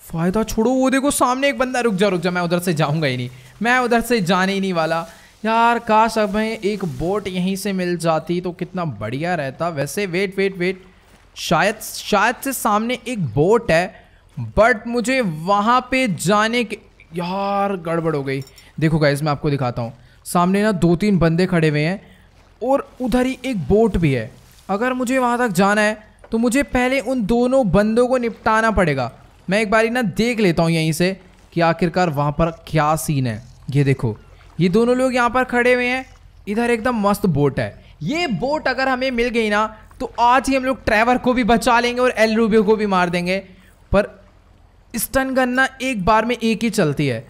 फ़ायदा छोड़ो, वो देखो सामने एक बंदा, रुक जा रुक जा, मैं उधर से जाऊँगा ही नहीं। मैं उधर से जाने ही नहीं वाला। यार, काश अब मैं एक बोट यहीं से मिल जाती तो कितना बढ़िया रहता। वैसे वेट वेट वेट शायद शायद से सामने एक बोट है बट मुझे वहाँ पे जाने के यार, गड़बड़ हो गई। देखो गाइज़ मैं आपको दिखाता हूँ। सामने ना दो तीन बंदे खड़े हुए हैं, और उधर ही एक बोट भी है। अगर मुझे वहाँ तक जाना है तो मुझे पहले उन दोनों बंदों को निपटाना पड़ेगा। मैं एक बारी ना देख लेता हूँ यहीं से कि आखिरकार वहाँ पर क्या सीन है। ये देखो, ये दोनों लोग यहाँ पर खड़े हुए हैं। इधर एकदम मस्त बोट है। ये बोट अगर हमें मिल गई ना तो आज ही हम लोग ट्रैवर को भी बचा लेंगे और एल रूबियो को भी मार देंगे। पर स्टन गन ना एक बार में एक ही चलती है।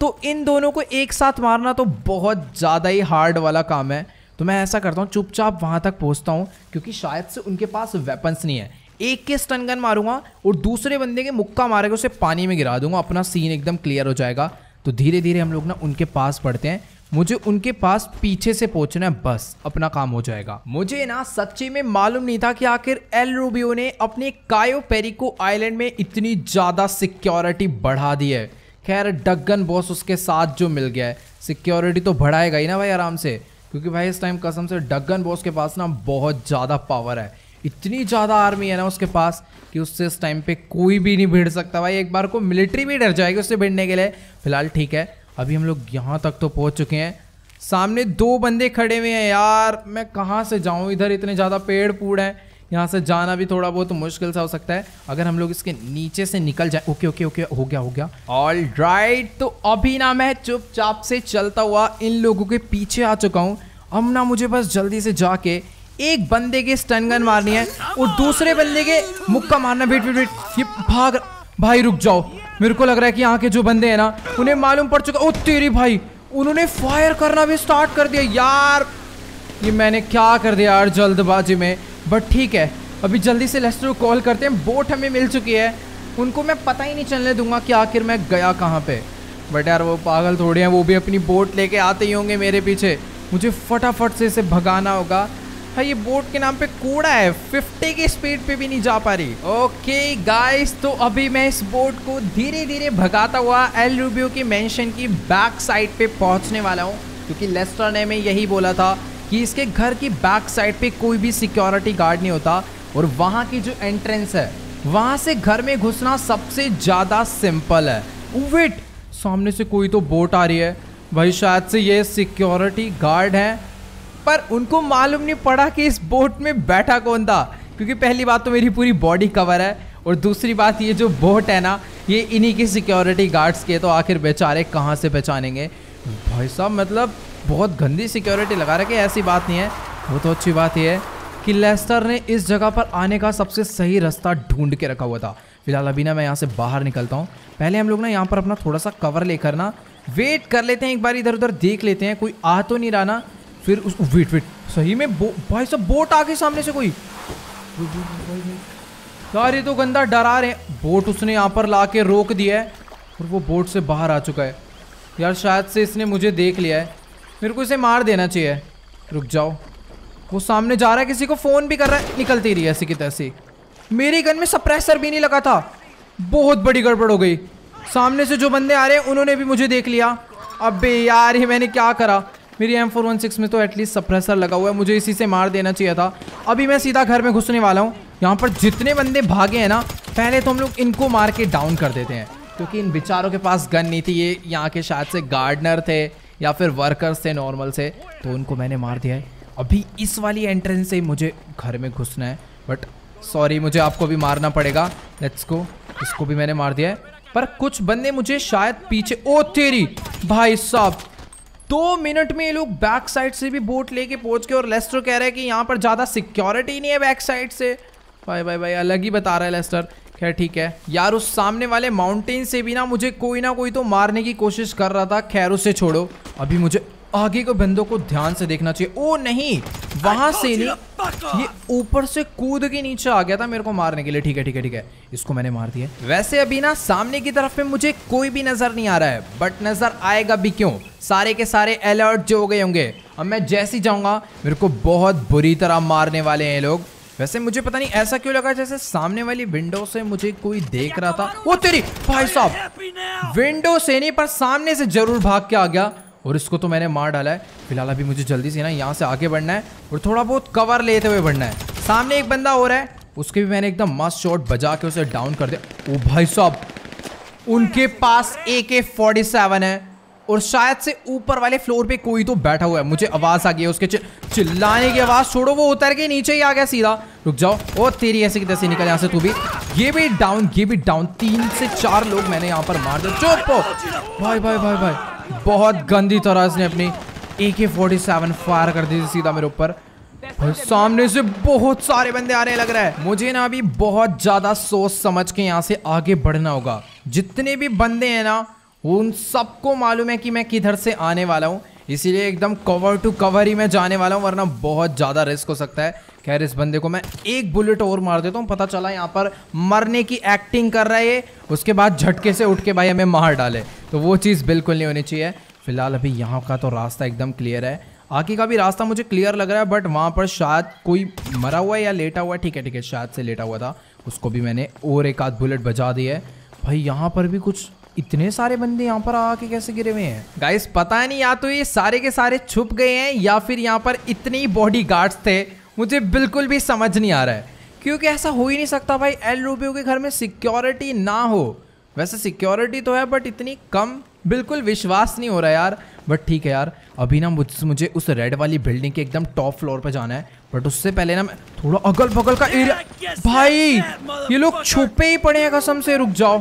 तो इन दोनों को एक साथ मारना तो बहुत ज़्यादा ही हार्ड वाला काम है। तो मैं ऐसा करता हूँ, चुपचाप वहाँ तक पहुँचता हूँ, क्योंकि शायद से उनके पास वेपन्स नहीं है। एक के स्टन गन मारूँगा और दूसरे बंदे के मुक्का मारेगा, उसे पानी में गिरा दूँगा, अपना सीन एकदम क्लियर हो जाएगा। तो धीरे धीरे हम लोग ना उनके पास बढ़ते हैं। मुझे उनके पास पीछे से पहुँचना है, बस, अपना काम हो जाएगा। मुझे ना सच्ची में मालूम नहीं था कि आखिर एल रूबियो ने अपने कायो पेरिको आइलैंड में इतनी ज़्यादा सिक्योरिटी बढ़ा दी है। खैर डगन बॉस उसके साथ जो मिल गया है। सिक्योरिटी तो बढ़ाएगा ही ना भाई आराम से। क्योंकि भाई इस टाइम कसम से डगन बॉस के पास ना बहुत ज़्यादा पावर है। इतनी ज़्यादा आर्मी है ना उसके पास कि उससे इस टाइम पे कोई भी नहीं भिड़ सकता। भाई एक बार को मिलिट्री भी डर जाएगी उससे भिड़ने के लिए। फ़िलहाल ठीक है, अभी हम लोग यहाँ तक तो पहुँच चुके हैं। सामने दो बंदे खड़े हुए हैं यार, मैं कहाँ से जाऊँ? इधर इतने ज़्यादा पेड़ पूड़ हैं। यहाँ से जाना भी थोड़ा बहुत मुश्किल सा हो सकता है। अगर हम लोग इसके नीचे से निकल जाए, ओके ओके ओके, हो गया हो गया। ऑल राइट तो अभी ना मैं चुपचाप से चलता हुआ इन लोगों के पीछे आ चुका हूँ। अब ना मुझे बस जल्दी से जाके एक बंदे के स्टनगन मारनी है और दूसरे बंदे के मुक्का मारना। वेट वेट वेट, ये भाग, भाई रुक जाओ। मेरे को लग रहा है कि यहाँ के जो बंदे हैं ना, उन्हें मालूम पड़ चुका ओ तेरी भाई, उन्होंने फायर करना भी स्टार्ट कर दिया। यार ये मैंने क्या कर दिया यार जल्दबाजी में? बट ठीक है, अभी जल्दी से लेस्टर को कॉल करते हैं। बोट हमें मिल चुकी है। उनको मैं पता ही नहीं चलने दूँगा कि आखिर मैं गया कहाँ पे। बट यार वो पागल थोड़े हैं, वो भी अपनी बोट लेके आते ही होंगे मेरे पीछे। मुझे फटाफट से इसे भगाना होगा। भाई ये बोट के नाम पे कूड़ा है। 50 की स्पीड पे भी नहीं जा पा रही। ओके गाइस तो अभी मैं इस बोट को धीरे धीरे भगाता हुआ एल रूबियो की मेंशन की बैक साइड पे पहुँचने वाला हूँ, क्योंकि लेस्टर ने मैं यही बोला था कि इसके घर की बैक साइड पे कोई भी सिक्योरिटी गार्ड नहीं होता और वहाँ की जो एंट्रेंस है, वहाँ से घर में घुसना सबसे ज़्यादा सिंपल है। वेट सामने से कोई तो बोट आ रही है। भाई, शायद से ये सिक्योरिटी गार्ड है, पर उनको मालूम नहीं पड़ा कि इस बोट में बैठा कौन था, क्योंकि पहली बात तो मेरी पूरी बॉडी कवर है और दूसरी बात ये जो बोट है ना, ये इन्हीं की सिक्योरिटी गार्ड्स के तो आखिर बेचारे कहाँ से पहचानेंगे? भाई साहब मतलब बहुत गंदी सिक्योरिटी लगा रखे ऐसी बात नहीं है। वो तो अच्छी बात यह है कि लेस्टर ने इस जगह पर आने का सबसे सही रास्ता ढूंढ के रखा हुआ था। फ़िलहाल अभी ना मैं यहाँ से बाहर निकलता हूँ। पहले हम लोग ना यहाँ पर अपना थोड़ा सा कवर लेकर ना वेट कर लेते हैं एक बार इधर उधर देख लेते हैं। कोई आ तो नहीं रहा ना फिर उस वेट वेट सही में बो, भाई सब बोट आ गई सामने से कोई। ये तो गंदा डरा रहे बोट उसने यहाँ पर ला के रोक दिया है और वो बोट से बाहर आ चुका है। यार शायद से इसने मुझे देख लिया है। मेरे को इसे मार देना चाहिए। रुक जाओ। वो सामने जा रहा है, किसी को फ़ोन भी कर रहा है, निकलती रही ऐसी की तैसी। मेरी गन में सप्रेसर भी नहीं लगा था। बहुत बड़ी गड़बड़ हो गई। सामने से जो बंदे आ रहे हैं, उन्होंने भी मुझे देख लिया। अबे यार, ये मैंने क्या करा? मेरी एम फोर वन सिक्स में तो एटलीस्ट सप्रेसर लगा हुआ है। मुझे इसी से मार देना चाहिए था। अभी मैं सीधा घर में घुसने वाला हूँ। यहाँ पर जितने बंदे भागे हैं ना, पहले तो हम लोग इनको मार के डाउन कर देते हैं। क्योंकि इन बेचारों के पास गन नहीं थी, ये यहाँ के शायद से गार्डनर थे। या फिर वर्कर्स थे नॉर्मल से तो उनको मैंने मार दिया है। अभी इस वाली एंट्रेंस से मुझे घर में घुसना है बट सॉरी मुझे आपको भी मारना पड़ेगा। लेट्स गो इसको भी मैंने मार दिया है। पर कुछ बंदे मुझे शायद पीछे, ओ तेरी! भाई साहब, दो मिनट में ये लोग बैक साइड से भी बोट लेके पहुँच गए और लेस्टर कह रहा है कि यहाँ पर ज़्यादा सिक्योरिटी नहीं है बैक साइड से। भाई भाई भाई, अलग ही बता रहा है लेस्टर खैर, ठीक है। यार, उस सामने वाले माउंटेन से भी ना मुझे कोई ना कोई तो मारने की कोशिश कर रहा था। खैर उसे छोड़ो। अभी मुझे आगे के बंदों को ध्यान से देखना चाहिए। ओ, नहीं, वहाँ से नहीं। ये ऊपर से कूद के नीचे आ गया था मेरे को मारने के लिए। ठीक है ठीक है ठीक है। इसको मैंने मार दिया। वैसे अभी ना सामने की तरफ़ में मुझे कोई भी नज़र नहीं आ रहा है। बट नज़र आएगा भी क्यों? सारे के सारे अलर्ट जो हो गए होंगे। अब मैं जैसे ही जाऊँगा, मेरे को बहुत बुरी तरह मारने वाले हैं लोग। वैसे मुझे पता नहीं ऐसा क्यों लगा जैसे सामने वाली विंडो से मुझे कोई देख रहा था। वो तेरी! भाई साहब! विंडो से नहीं, पर सामने से ज़रूर भाग के आ गया। और इसको तो मैंने मार डाला है। फ़िलहाल अभी मुझे जल्दी से ना यहाँ से आगे बढ़ना है और थोड़ा बहुत कवर लेते हुए बढ़ना है। सामने एक बंदा हो रहा है। उसके भी मैंने एकदम मस्त शॉट बजा के उसे डाउन कर दिया। ओ, भाई साहब! उनके पास ए के फोर्टी सेवन है। और शायद से ऊपर वाले फ्लोर पे कोई तो बैठा हुआ है। मुझे आवाज़ आ गई है उसके चिल्लाने की आवाज़ छोड़ो, वो उतर के नीचे ही आ गया सीधा। रुक जाओ। ओ, तेरी ऐसे की तैसे निकल यहाँ से तू भी। ये भी डाउन ये भी डाउन तीन से चार लोग मैंने यहाँ पर मार दिया चुप भाई भाई भाई भाई। बहुत गंदी तरह इसने अपनी ए के फोर्टी सेवन फायर कर दी सीधा मेरे ऊपर। सामने से बहुत सारे बंदे आ रहे लग रहा है। मुझे ना अभी बहुत ज़्यादा सोच समझ के यहाँ से आगे बढ़ना होगा। जितने भी बंदे हैं ना उन सबको मालूम है कि मैं किधर से आने वाला हूँ। इसीलिए एकदम कवर टू कवर ही मैं जाने वाला हूँ, वरना बहुत ज़्यादा रिस्क हो सकता है। खैर, इस बंदे को मैं एक बुलेट और मार देता हूँ। पता चला यहाँ पर मरने की एक्टिंग कर रहा है उसके बाद झटके से उठ के भाई हमें मार डाले। तो वो चीज़ बिल्कुल नहीं होनी चाहिए। फ़िलहाल अभी यहाँ का तो रास्ता एकदम क्लियर है। आगे का भी रास्ता मुझे क्लियर लग रहा है बट वहाँ पर शायद कोई मरा हुआ है या लेटा हुआ है। ठीक है ठीक है, शायद से लेटा हुआ था। उसको भी मैंने और एक आध बुलेट बजा दी है। भाई, यहाँ पर भी कुछ इतने सारे बंदे यहाँ पर आके कैसे गिरे हुए हैं? गाइस पता नहीं या तो ये सारे के सारे छुप गए हैं या फिर यहाँ पर इतने बॉडी गार्ड्स थे मुझे बिल्कुल भी समझ नहीं आ रहा है। क्योंकि ऐसा हो ही नहीं सकता भाई एल रूबियो के घर में सिक्योरिटी ना हो। वैसे सिक्योरिटी तो है बट इतनी कम बिल्कुल विश्वास नहीं हो रहा यार। बट ठीक है यार अभी ना मुझ मुझे उस रेड वाली बिल्डिंग के एकदम टॉप फ्लोर पर जाना है। बट उससे पहले ना मैं थोड़ा अगल बगल का एरिया भाई ये लोग छुपे ही पड़े हैं कसम से रुक जाओ।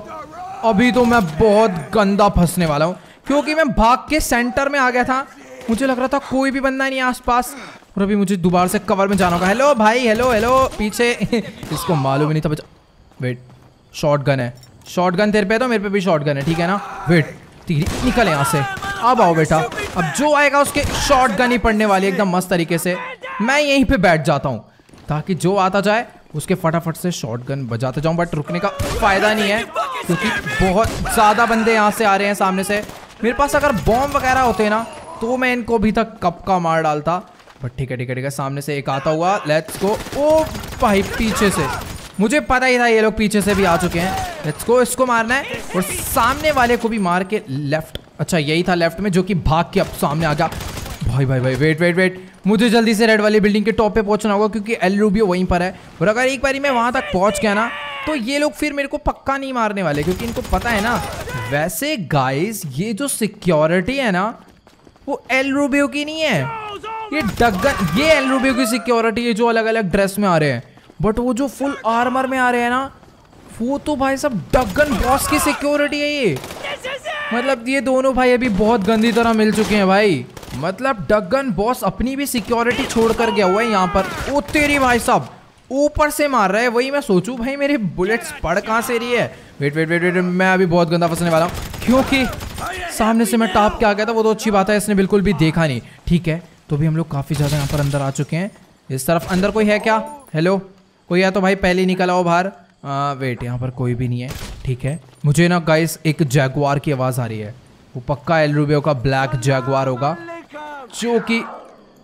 अभी तो मैं बहुत गंदा फंसने वाला हूँ। क्योंकि मैं भाग के सेंटर में आ गया था। मुझे लग रहा था कोई भी बंदा नहीं आसपास। और अभी मुझे दोबारा से कवर में जाना होगा। हेलो भाई हेलो हेलो पीछे। इसको मालूम ही नहीं था बचा वेट शॉर्ट गन है। शॉर्ट गन तेरे पे तो मेरे पे भी शॉर्ट गन है, ठीक है ना? वेट तीरी निकल यहाँ से। अब आओ बेटा। अब जो आएगा उसके शॉर्ट गन ही पड़ने वाली एकदम मस्त तरीके से। मैं यहीं पे बैठ जाता हूँ। ताकि जो आता जाए, उसके फटाफट से शॉर्ट गन बजाते जाऊँ। बट रुकने का फ़ायदा नहीं है, क्योंकि बहुत ज़्यादा बंदे यहाँ से आ रहे हैं सामने से। मेरे पास अगर बॉम्ब वगैरह होते ना तो मैं इनको अभी तक कप का मार डालता। बट ठीक है ठीक है ठीक है, सामने से एक आता हुआ। लेट्स को ओ भाई, पीछे से। मुझे पता ही था ये लोग पीछे से भी आ चुके हैं। लेट्स गो इसको मारना है। और सामने वाले को भी मार के लेफ़्ट अच्छा यही था लेफ़्ट में, जो कि भाग के अब सामने आ गया। भाई भाई भाई वेट वेट वेट मुझे जल्दी से रेड वाली बिल्डिंग के टॉप पे पहुँचना होगा क्योंकि एल रूबियो वहीं पर है। और अगर एक बारी मैं वहाँ तक पहुँच गया ना तो ये लोग फिर मेरे को पक्का नहीं मारने वाले क्योंकि इनको पता है ना, वैसे गाइस ये जो सिक्योरिटी है ना, वो एल रूबियो की नहीं है। ये डगन, ये एल रूबियो की सिक्योरिटी है जो अलग अलग ड्रेस में आ रहे हैं। बट वो जो फुल आर्मर में आ रहे हैं ना, वो तो भाई सब डगन बॉस की सिक्योरिटी है ये। मतलब ये दोनों भाई अभी बहुत गंदी तरह मिल चुके हैं भाई। मतलब डगन बॉस अपनी भी सिक्योरिटी छोड़ कर गया हुआ है यहाँ पर। ओ तेरी भाई साहब, ऊपर से मार रहा है, वही मैं सोचूं, भाई मेरे बुलेट्स पड़ कहाँ से रही है? वेट वेट वेट वेट मैं अभी बहुत गंदा फंसने वाला हूँ। क्योंकि सामने से मैं टाप के आ गया था, वो तो अच्छी बात है, इसने बिल्कुल भी देखा नहीं। ठीक है तो भी हम लोग काफ़ी ज़्यादा यहाँ पर अंदर आ चुके हैं। इस तरफ़ अंदर कोई है क्या? हेलो कोई है तो भाई, पहले निकल आओ बाहर। वेट यहाँ पर कोई भी नहीं है। ठीक है। मुझे ना गाइस एक जैगवार की आवाज़ आ रही है। वो पक्का एल का ब्लैक जैगवार होगा। जो कि,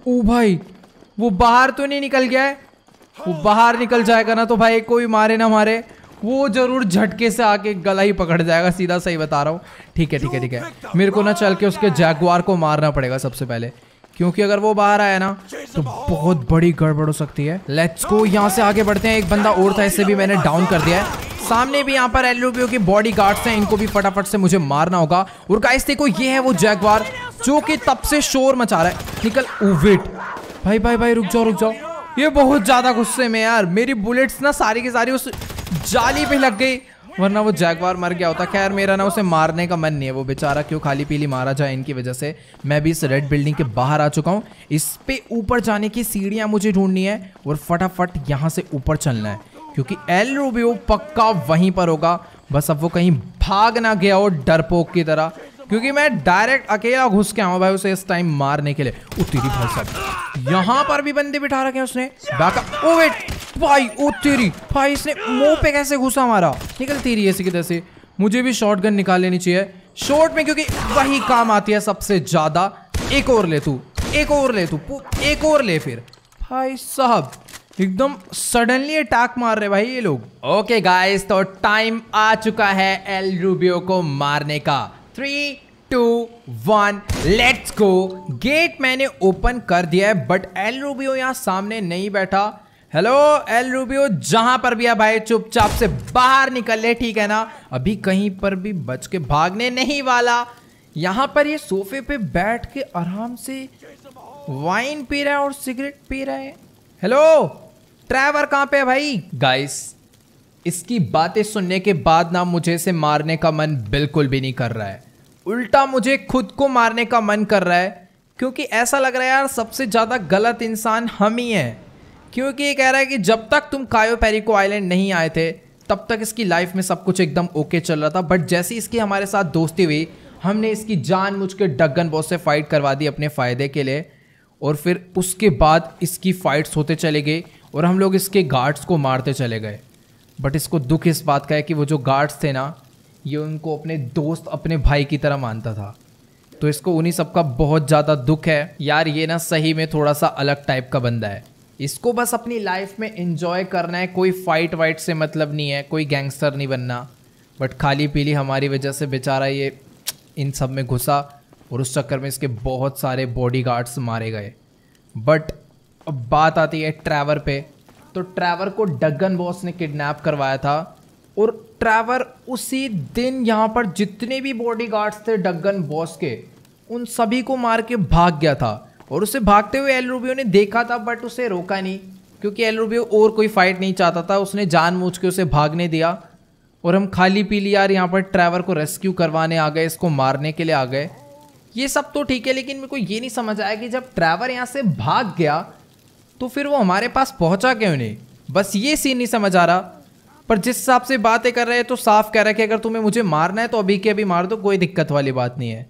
ओ भाई, वो बाहर तो नहीं निकल गया है। वो बाहर निकल जाएगा ना तो भाई, कोई मारे ना मारे। वो ज़रूर झटके से आके गला ही पकड़ जाएगा, सीधा सही बता रहा हूँ। ठीक है ठीक है ठीक है। मेरे को ना चल के उसके जैगवार को मारना पड़ेगा सबसे पहले। क्योंकि अगर वो बाहर आया ना तो बहुत बड़ी गड़बड़ हो सकती है। लेट्स को यहाँ से आगे बढ़ते हैं। एक बंदा और था इसे भी मैंने डाउन कर दिया है। सामने भी यहाँ पर एलरूबियो के बॉडी गार्ड्स हैं, इनको भी फटाफट से मुझे मारना होगा। और गाइस देखो, ये है वो जैगवार जो कि तब से शोर मचा रहा है। निकल वेट भाई भाई भाई, रुक जाओ रुक जाओ। ये बहुत ज़्यादा गुस्से में यार। मेरी बुलेट्स ना सारी की सारी उस जाली पे लग गई। वरना वो जैगवार मर गया होता। खैर, मेरा ना उसे मारने का मन नहीं है। वो बेचारा क्यों खाली पीली मारा जाए इनकी वजह से? मैं भी इस रेड बिल्डिंग के बाहर आ चुका हूँ। इस पे ऊपर जाने की सीढ़ियाँ मुझे ढूंढनी है और फटाफट यहाँ से ऊपर चलना है। क्योंकि एल रूबियो पक्का वहीं पर होगा। बस अब वो कहीं भाग ना गया हो डरपोक की तरह। क्योंकि मैं डायरेक्ट अकेला घुस के आऊँ भाई उसे इस टाइम मारने के लिए। उतरी भाई साहब। यहाँ पर भी बंदे बिठा रखे हैं उसने। बैका ओ वेट भाई, ओ, तेरी भाई, इसने मुँह पे कैसे घुसा मारा? निकल तेरी ऐसी की से? मुझे भी शॉर्ट गन निकाल लेनी चाहिए। शॉर्ट में क्योंकि वही काम आती है सबसे ज़्यादा। एक और ले तू। एक और ले तू। एक और ले फिर। भाई साहब, एकदम सडनली अटैक मार रहे भाई ये लोग। ओके गाइस तो टाइम आ चुका है एल रूबियो को मारने का। Three two one let's go gate मैंने ओपन कर दिया है बट एल रूबियो यहाँ सामने नहीं बैठा। हेलो एल रूबियो जहाँ पर भी है भाई, चुपचाप से बाहर निकल ले, ठीक है ना? अभी कहीं पर भी बच के भागने नहीं वाला। यहाँ पर ये सोफे पे बैठ के आराम से वाइन पी रहा है और सिगरेट पी रहा है। हेलो ट्रैवर कहाँ पे है भाई? गाइस इसकी बातें सुनने के बाद ना मुझे इसे मारने का मन बिल्कुल भी नहीं कर रहा है। उल्टा मुझे खुद को मारने का मन कर रहा है, क्योंकि ऐसा लग रहा है, यार, सबसे ज़्यादा गलत इंसान हम ही हैं। क्योंकि ये कह रहा है कि जब तक तुम कायो पेरिको आइलैंड नहीं आए थे, तब तक इसकी लाइफ में सब कुछ एकदम ओके चल रहा था। बट जैसे इसकी हमारे साथ दोस्ती हुई, हमने इसकी जान मुझ के डगन बॉस से फाइट करवा दी अपने फ़ायदे के लिए, और फिर उसके बाद इसकी फाइट्स होते चले गए, और हम लोग इसके गार्ड्स को मारते चले गए। बट इसको दुख इस बात का है कि वो जो गार्ड्स थे ना, ये उनको अपने दोस्त, अपने भाई की तरह मानता था। तो इसको उन्हीं सबका बहुत ज़्यादा दुख है। यार, ये ना सही में थोड़ा सा अलग टाइप का बंदा है। इसको बस अपनी लाइफ में इंजॉय करना है। कोई फाइट वाइट से मतलब नहीं है, कोई गैंगस्टर नहीं बनना। बट खाली पीली हमारी वजह से बेचारा ये इन सब में घुसा और उस चक्कर में इसके बहुत सारे बॉडी मारे गए। बट अब बात आती है ट्रैवर पे। तो ट्रैवर को डगन बॉस ने किडनैप करवाया था। और ट्रैवर उसी दिन यहाँ पर जितने भी बॉडी थे डगन बॉस के, उन सभी को मार के भाग गया था। और उसे भागते हुए एल रूबियो ने देखा था बट उसे रोका नहीं, क्योंकि एल रूबियो और कोई फाइट नहीं चाहता था। उसने जान मूझ के उसे भागने दिया। और हम खाली पीली यार यहाँ पर ट्रैवर को रेस्क्यू करवाने आ गए, इसको मारने के लिए आ गए। ये सब तो ठीक है, लेकिन मेरे को ये नहीं समझ आया कि जब ट्रैवर यहाँ से भाग गया तो फिर वो हमारे पास पहुँचा क्यों नहीं? बस ये सीन नहीं समझ आ रहा। पर जिस हिसाब से बातें कर रहे हैं तो साफ़ कह रहा है कि अगर तुम्हें मुझे मारना है तो अभी के अभी मार दो, कोई दिक्कत वाली बात नहीं है।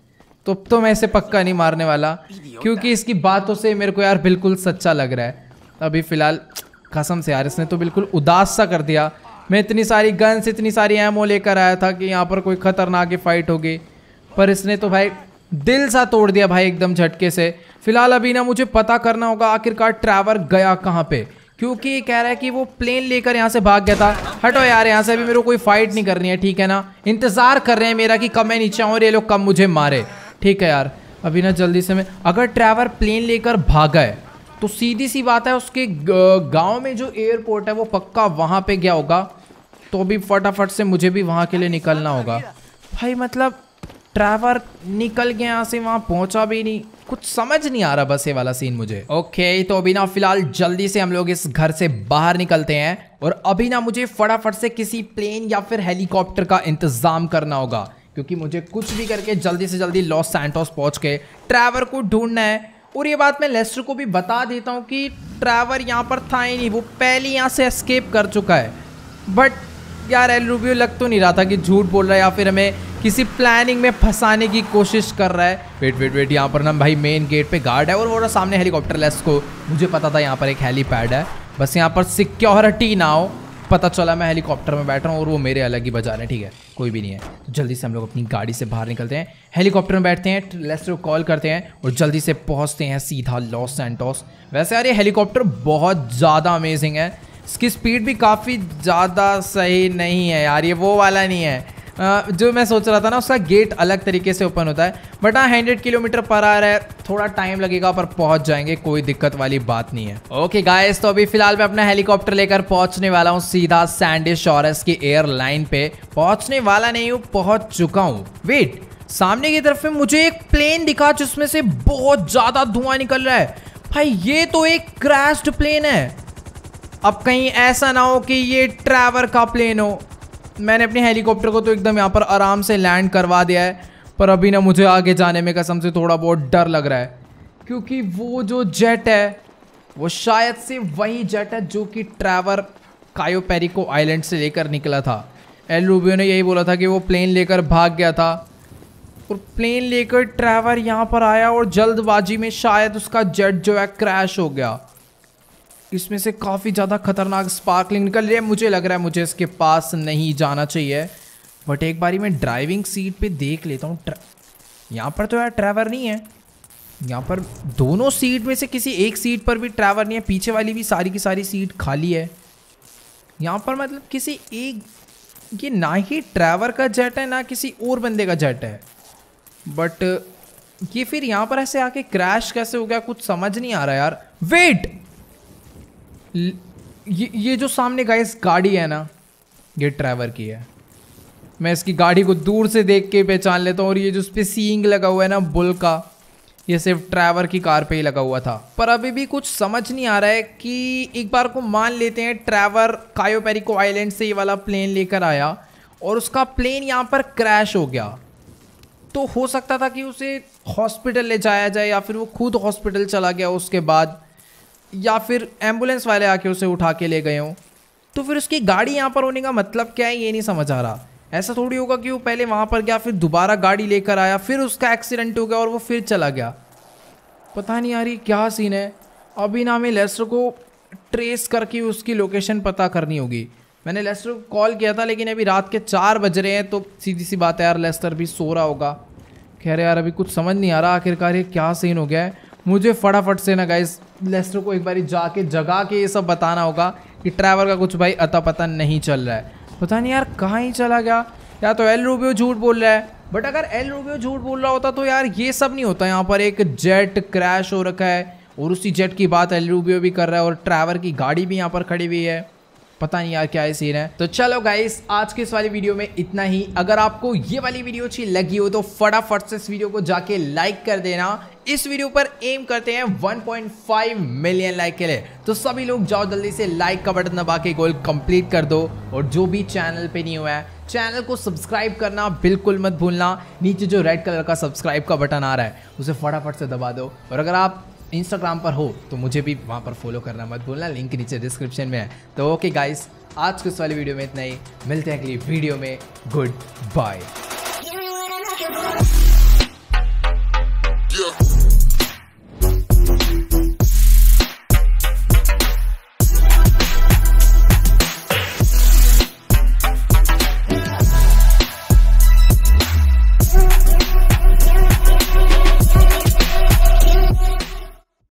तो तो मैं इसे पक्का नहीं मारने वाला, क्योंकि इसकी बातों से मेरे को यार बिल्कुल सच्चा लग रहा है। अभी फ़िलहाल, कसम से यार, इसने तो बिल्कुल उदास सा कर दिया। मैं इतनी सारी गन्स इतनी सारी एमओ लेकर आया था कि यहाँ पर कोई ख़तरनाक फाइट होगी। पर इसने तो भाई दिल सा तोड़ दिया भाई एकदम झटके से। फ़िलहाल अभी ना मुझे पता करना होगा आखिरकार ट्रैवर गया कहाँ पे। क्योंकि कह रहा है कि वो प्लेन लेकर यहाँ से भाग गया था। हटो यार, यहाँ से अभी मेरे को कोई फाइट नहीं करनी है, ठीक है ना? इंतज़ार कर रहे हैं मेरा कि कब मैं नीचे आऊँ और ये लोग कब मुझे मारे। ठीक है यार, अभी ना जल्दी से मैं अगर ट्रैवर प्लेन लेकर भागा है तो सीधी सी बात है उसके गाँव में जो एयरपोर्ट है, वो पक्का वहाँ पे गया होगा। तो अभी फटाफट से मुझे भी वहाँ के लिए निकलना होगा। भाई मतलब ट्रैवर निकल गया यहाँ से वहाँ पहुँचा भी नहीं। कुछ समझ नहीं आ रहा बस ये वाला सीन मुझे। ओके तो अभी ना फ़िलहाल जल्दी से हम लोग इस घर से बाहर निकलते हैं और अभी ना मुझे फटाफट से किसी प्लेन या फिर हेलीकॉप्टर का इंतज़ाम करना होगा, क्योंकि मुझे कुछ भी करके जल्दी से जल्दी लॉस सैंटोस पहुँच के ट्रैवर को ढूंढना है। और ये बात मैं लेस्टर को भी बता देता हूँ कि ट्रैवर यहाँ पर था ही नहीं, वो पहले यहाँ से एस्केप कर चुका है। बट यार एल रूबियो लग तो नहीं रहा था कि झूठ बोल रहा है या फिर हमें किसी प्लानिंग में फंसाने की कोशिश कर रहा है। वेट वेट वेट यहाँ पर ना भाई मेन गेट पे गार्ड है और वो रहा सामने हेलीकॉप्टर लेस को। मुझे पता था यहाँ पर एक हेलीपैड है। बस यहाँ पर सिक्योरिटी ना हो पता चला मैं हेलीकॉप्टर में बैठ रहा हूँ और वो मेरे अलग ही बजा रहे हैं, ठीक है? कोई भी नहीं है। तो जल्दी से हम लोग अपनी गाड़ी से बाहर निकलते हैं। हेलीकॉप्टर में बैठते हैं लेस्टर को कॉल करते हैं और जल्दी से पहुँचते हैं सीधा लॉस सेंटोस वैसे यार ये हेलीकॉप्टर बहुत ज़्यादा अमेजिंग है। इसकी स्पीड भी काफ़ी ज़्यादा सही नहीं है यार, ये वो वाला नहीं है। जो मैं सोच रहा था ना, उसका गेट अलग तरीके से ओपन होता है बट हाँ हंड्रेड किलोमीटर पर आ रहा है, थोड़ा टाइम लगेगा, पर पहुँच जाएँगे, कोई दिक्कत वाली बात नहीं है। ओके गाइस तो अभी फ़िलहाल मैं अपना हेलीकॉप्टर लेकर पहुँचने वाला हूँ सीधा सैंडी शॉरस की एयरलाइन पे। पहुँचने वाला नहीं हूँ, पहुँच चुका हूँ। वेट सामने की तरफ़ में मुझे एक प्लेन दिखा जिसमें से बहुत ज़्यादा धुआँ निकल रहा है। भाई, ये तो एक क्रैश्ड प्लेन है। अब कहीं ऐसा ना हो कि ये ट्रैवर का प्लेन हो। मैंने अपने हेलीकॉप्टर को तो एकदम यहाँ पर आराम से लैंड करवा दिया है, पर अभी ना मुझे आगे जाने में कसम से थोड़ा बहुत डर लग रहा है, क्योंकि वो जो जेट है, वो शायद से वही जेट है जो कि ट्रैवर कायोपेरिको आइलैंड से लेकर निकला था। एल रूबियो ने यही बोला था कि वो प्लेन लेकर भाग गया था, और प्लेन लेकर ट्रैवर यहाँ पर आया और जल्दबाजी में शायद उसका जेट जो है क्रैश हो गया। इसमें से काफ़ी ज़्यादा खतरनाक स्पार्कलिंग निकल रही है। मुझे लग रहा है मुझे इसके पास नहीं जाना चाहिए। बट एक बारी मैं ड्राइविंग सीट पे देख लेता हूँ। यहाँ पर तो यार ट्रैवर नहीं है। यहाँ पर दोनों सीट में से किसी एक सीट पर भी ट्रैवर नहीं है। पीछे वाली भी सारी की सारी सीट खाली है। यहाँ पर मतलब किसी एक, ये ना ही ट्रैवर का जेट है, ना किसी और बंदे का जेट है। बट ये फिर यहाँ पर ऐसे आके क्रैश कैसे हो गया? कुछ समझ नहीं आ रहा यार। वेट ये ये जो सामने का इस गाड़ी है ना, ये ड्राइवर की है। मैं इसकी गाड़ी को दूर से देख के पहचान लेता हूँ और ये जो उस पर सींग लगा हुआ है ना बुल का, ये सिर्फ़ ड्राइवर की कार पे ही लगा हुआ था। पर अभी भी कुछ समझ नहीं आ रहा है कि एक बार को मान लेते हैं ट्रैवर कायोपेरिको आइलैंड से ये वाला प्लेन लेकर आया और उसका प्लेन यहाँ पर क्रैश हो गया। तो हो सकता था कि उसे हॉस्पिटल ले जाया जाए या फिर वो खुद हॉस्पिटल चला गया उसके बाद। या फिर एंबुलेंस वाले आके उसे उठा के ले गए हों? तो फिर उसकी गाड़ी यहाँ पर होने का मतलब क्या है, ये नहीं समझ आ रहा। ऐसा थोड़ी होगा कि वो पहले वहाँ पर गया, फिर दोबारा गाड़ी लेकर आया, फिर उसका एक्सीडेंट हो गया और वो फिर चला गया। पता नहीं यार ये क्या सीन है। अभी ना हमें लेस्टर को ट्रेस करके उसकी लोकेशन पता करनी होगी। मैंने लेस्टर को कॉल किया था, लेकिन अभी रात के चार बज रहे हैं तो सीधी सी बात है यार, लेस्टर भी सो रहा होगा। कह रहे यार, अभी कुछ समझ नहीं आ रहा, आखिरकार ये क्या सीन हो गया है। मुझे फटाफट से ना गाइस लेस्टर को एक बार जाके, जगा के ये सब बताना होगा कि ट्रैवल का कुछ भाई अता पता नहीं चल रहा है। पता नहीं यार कहाँ ही चला गया। या तो एल रूबियो झूठ बोल रहा है बट अगर एल रूबियो झूठ बोल रहा होता तो यार ये सब नहीं होता। यहाँ पर एक जेट क्रैश हो रखा है, और उसी जेट की बात एल रूबियो भी कर रहा है, और ट्रैवर की गाड़ी भी यहाँ पर खड़ी हुई है। पता नहीं यार क्या है सीन है। तो चलो गाइस आज के इस वाली वीडियो में इतना ही। अगर आपको ये वाली वीडियो अच्छी लगी हो तो फटाफट से इस वीडियो को जाके लाइक कर देना। इस वीडियो पर एम करते हैं 1.5 मिलियन लाइक के लिए। तो सभी लोग जाओ जल्दी से लाइक का बटन दबा के गोल कंप्लीट कर दो और जो भी चैनल पे नहीं हुआ है, चैनल को सब्सक्राइब करना बिल्कुल मत भूलना। नीचे जो रेड कलर का सब्सक्राइब का बटन आ रहा है, उसे फटाफट से दबा दो। और अगर आप इंस्टाग्राम पर हो तो मुझे भी वहाँ पर फॉलो करना मत भूलना। लिंक नीचे डिस्क्रिप्शन में है। तो ओके गाइस आज के इस वाली वीडियो में इतना ही। मिलते हैं अगली वीडियो में। Good bye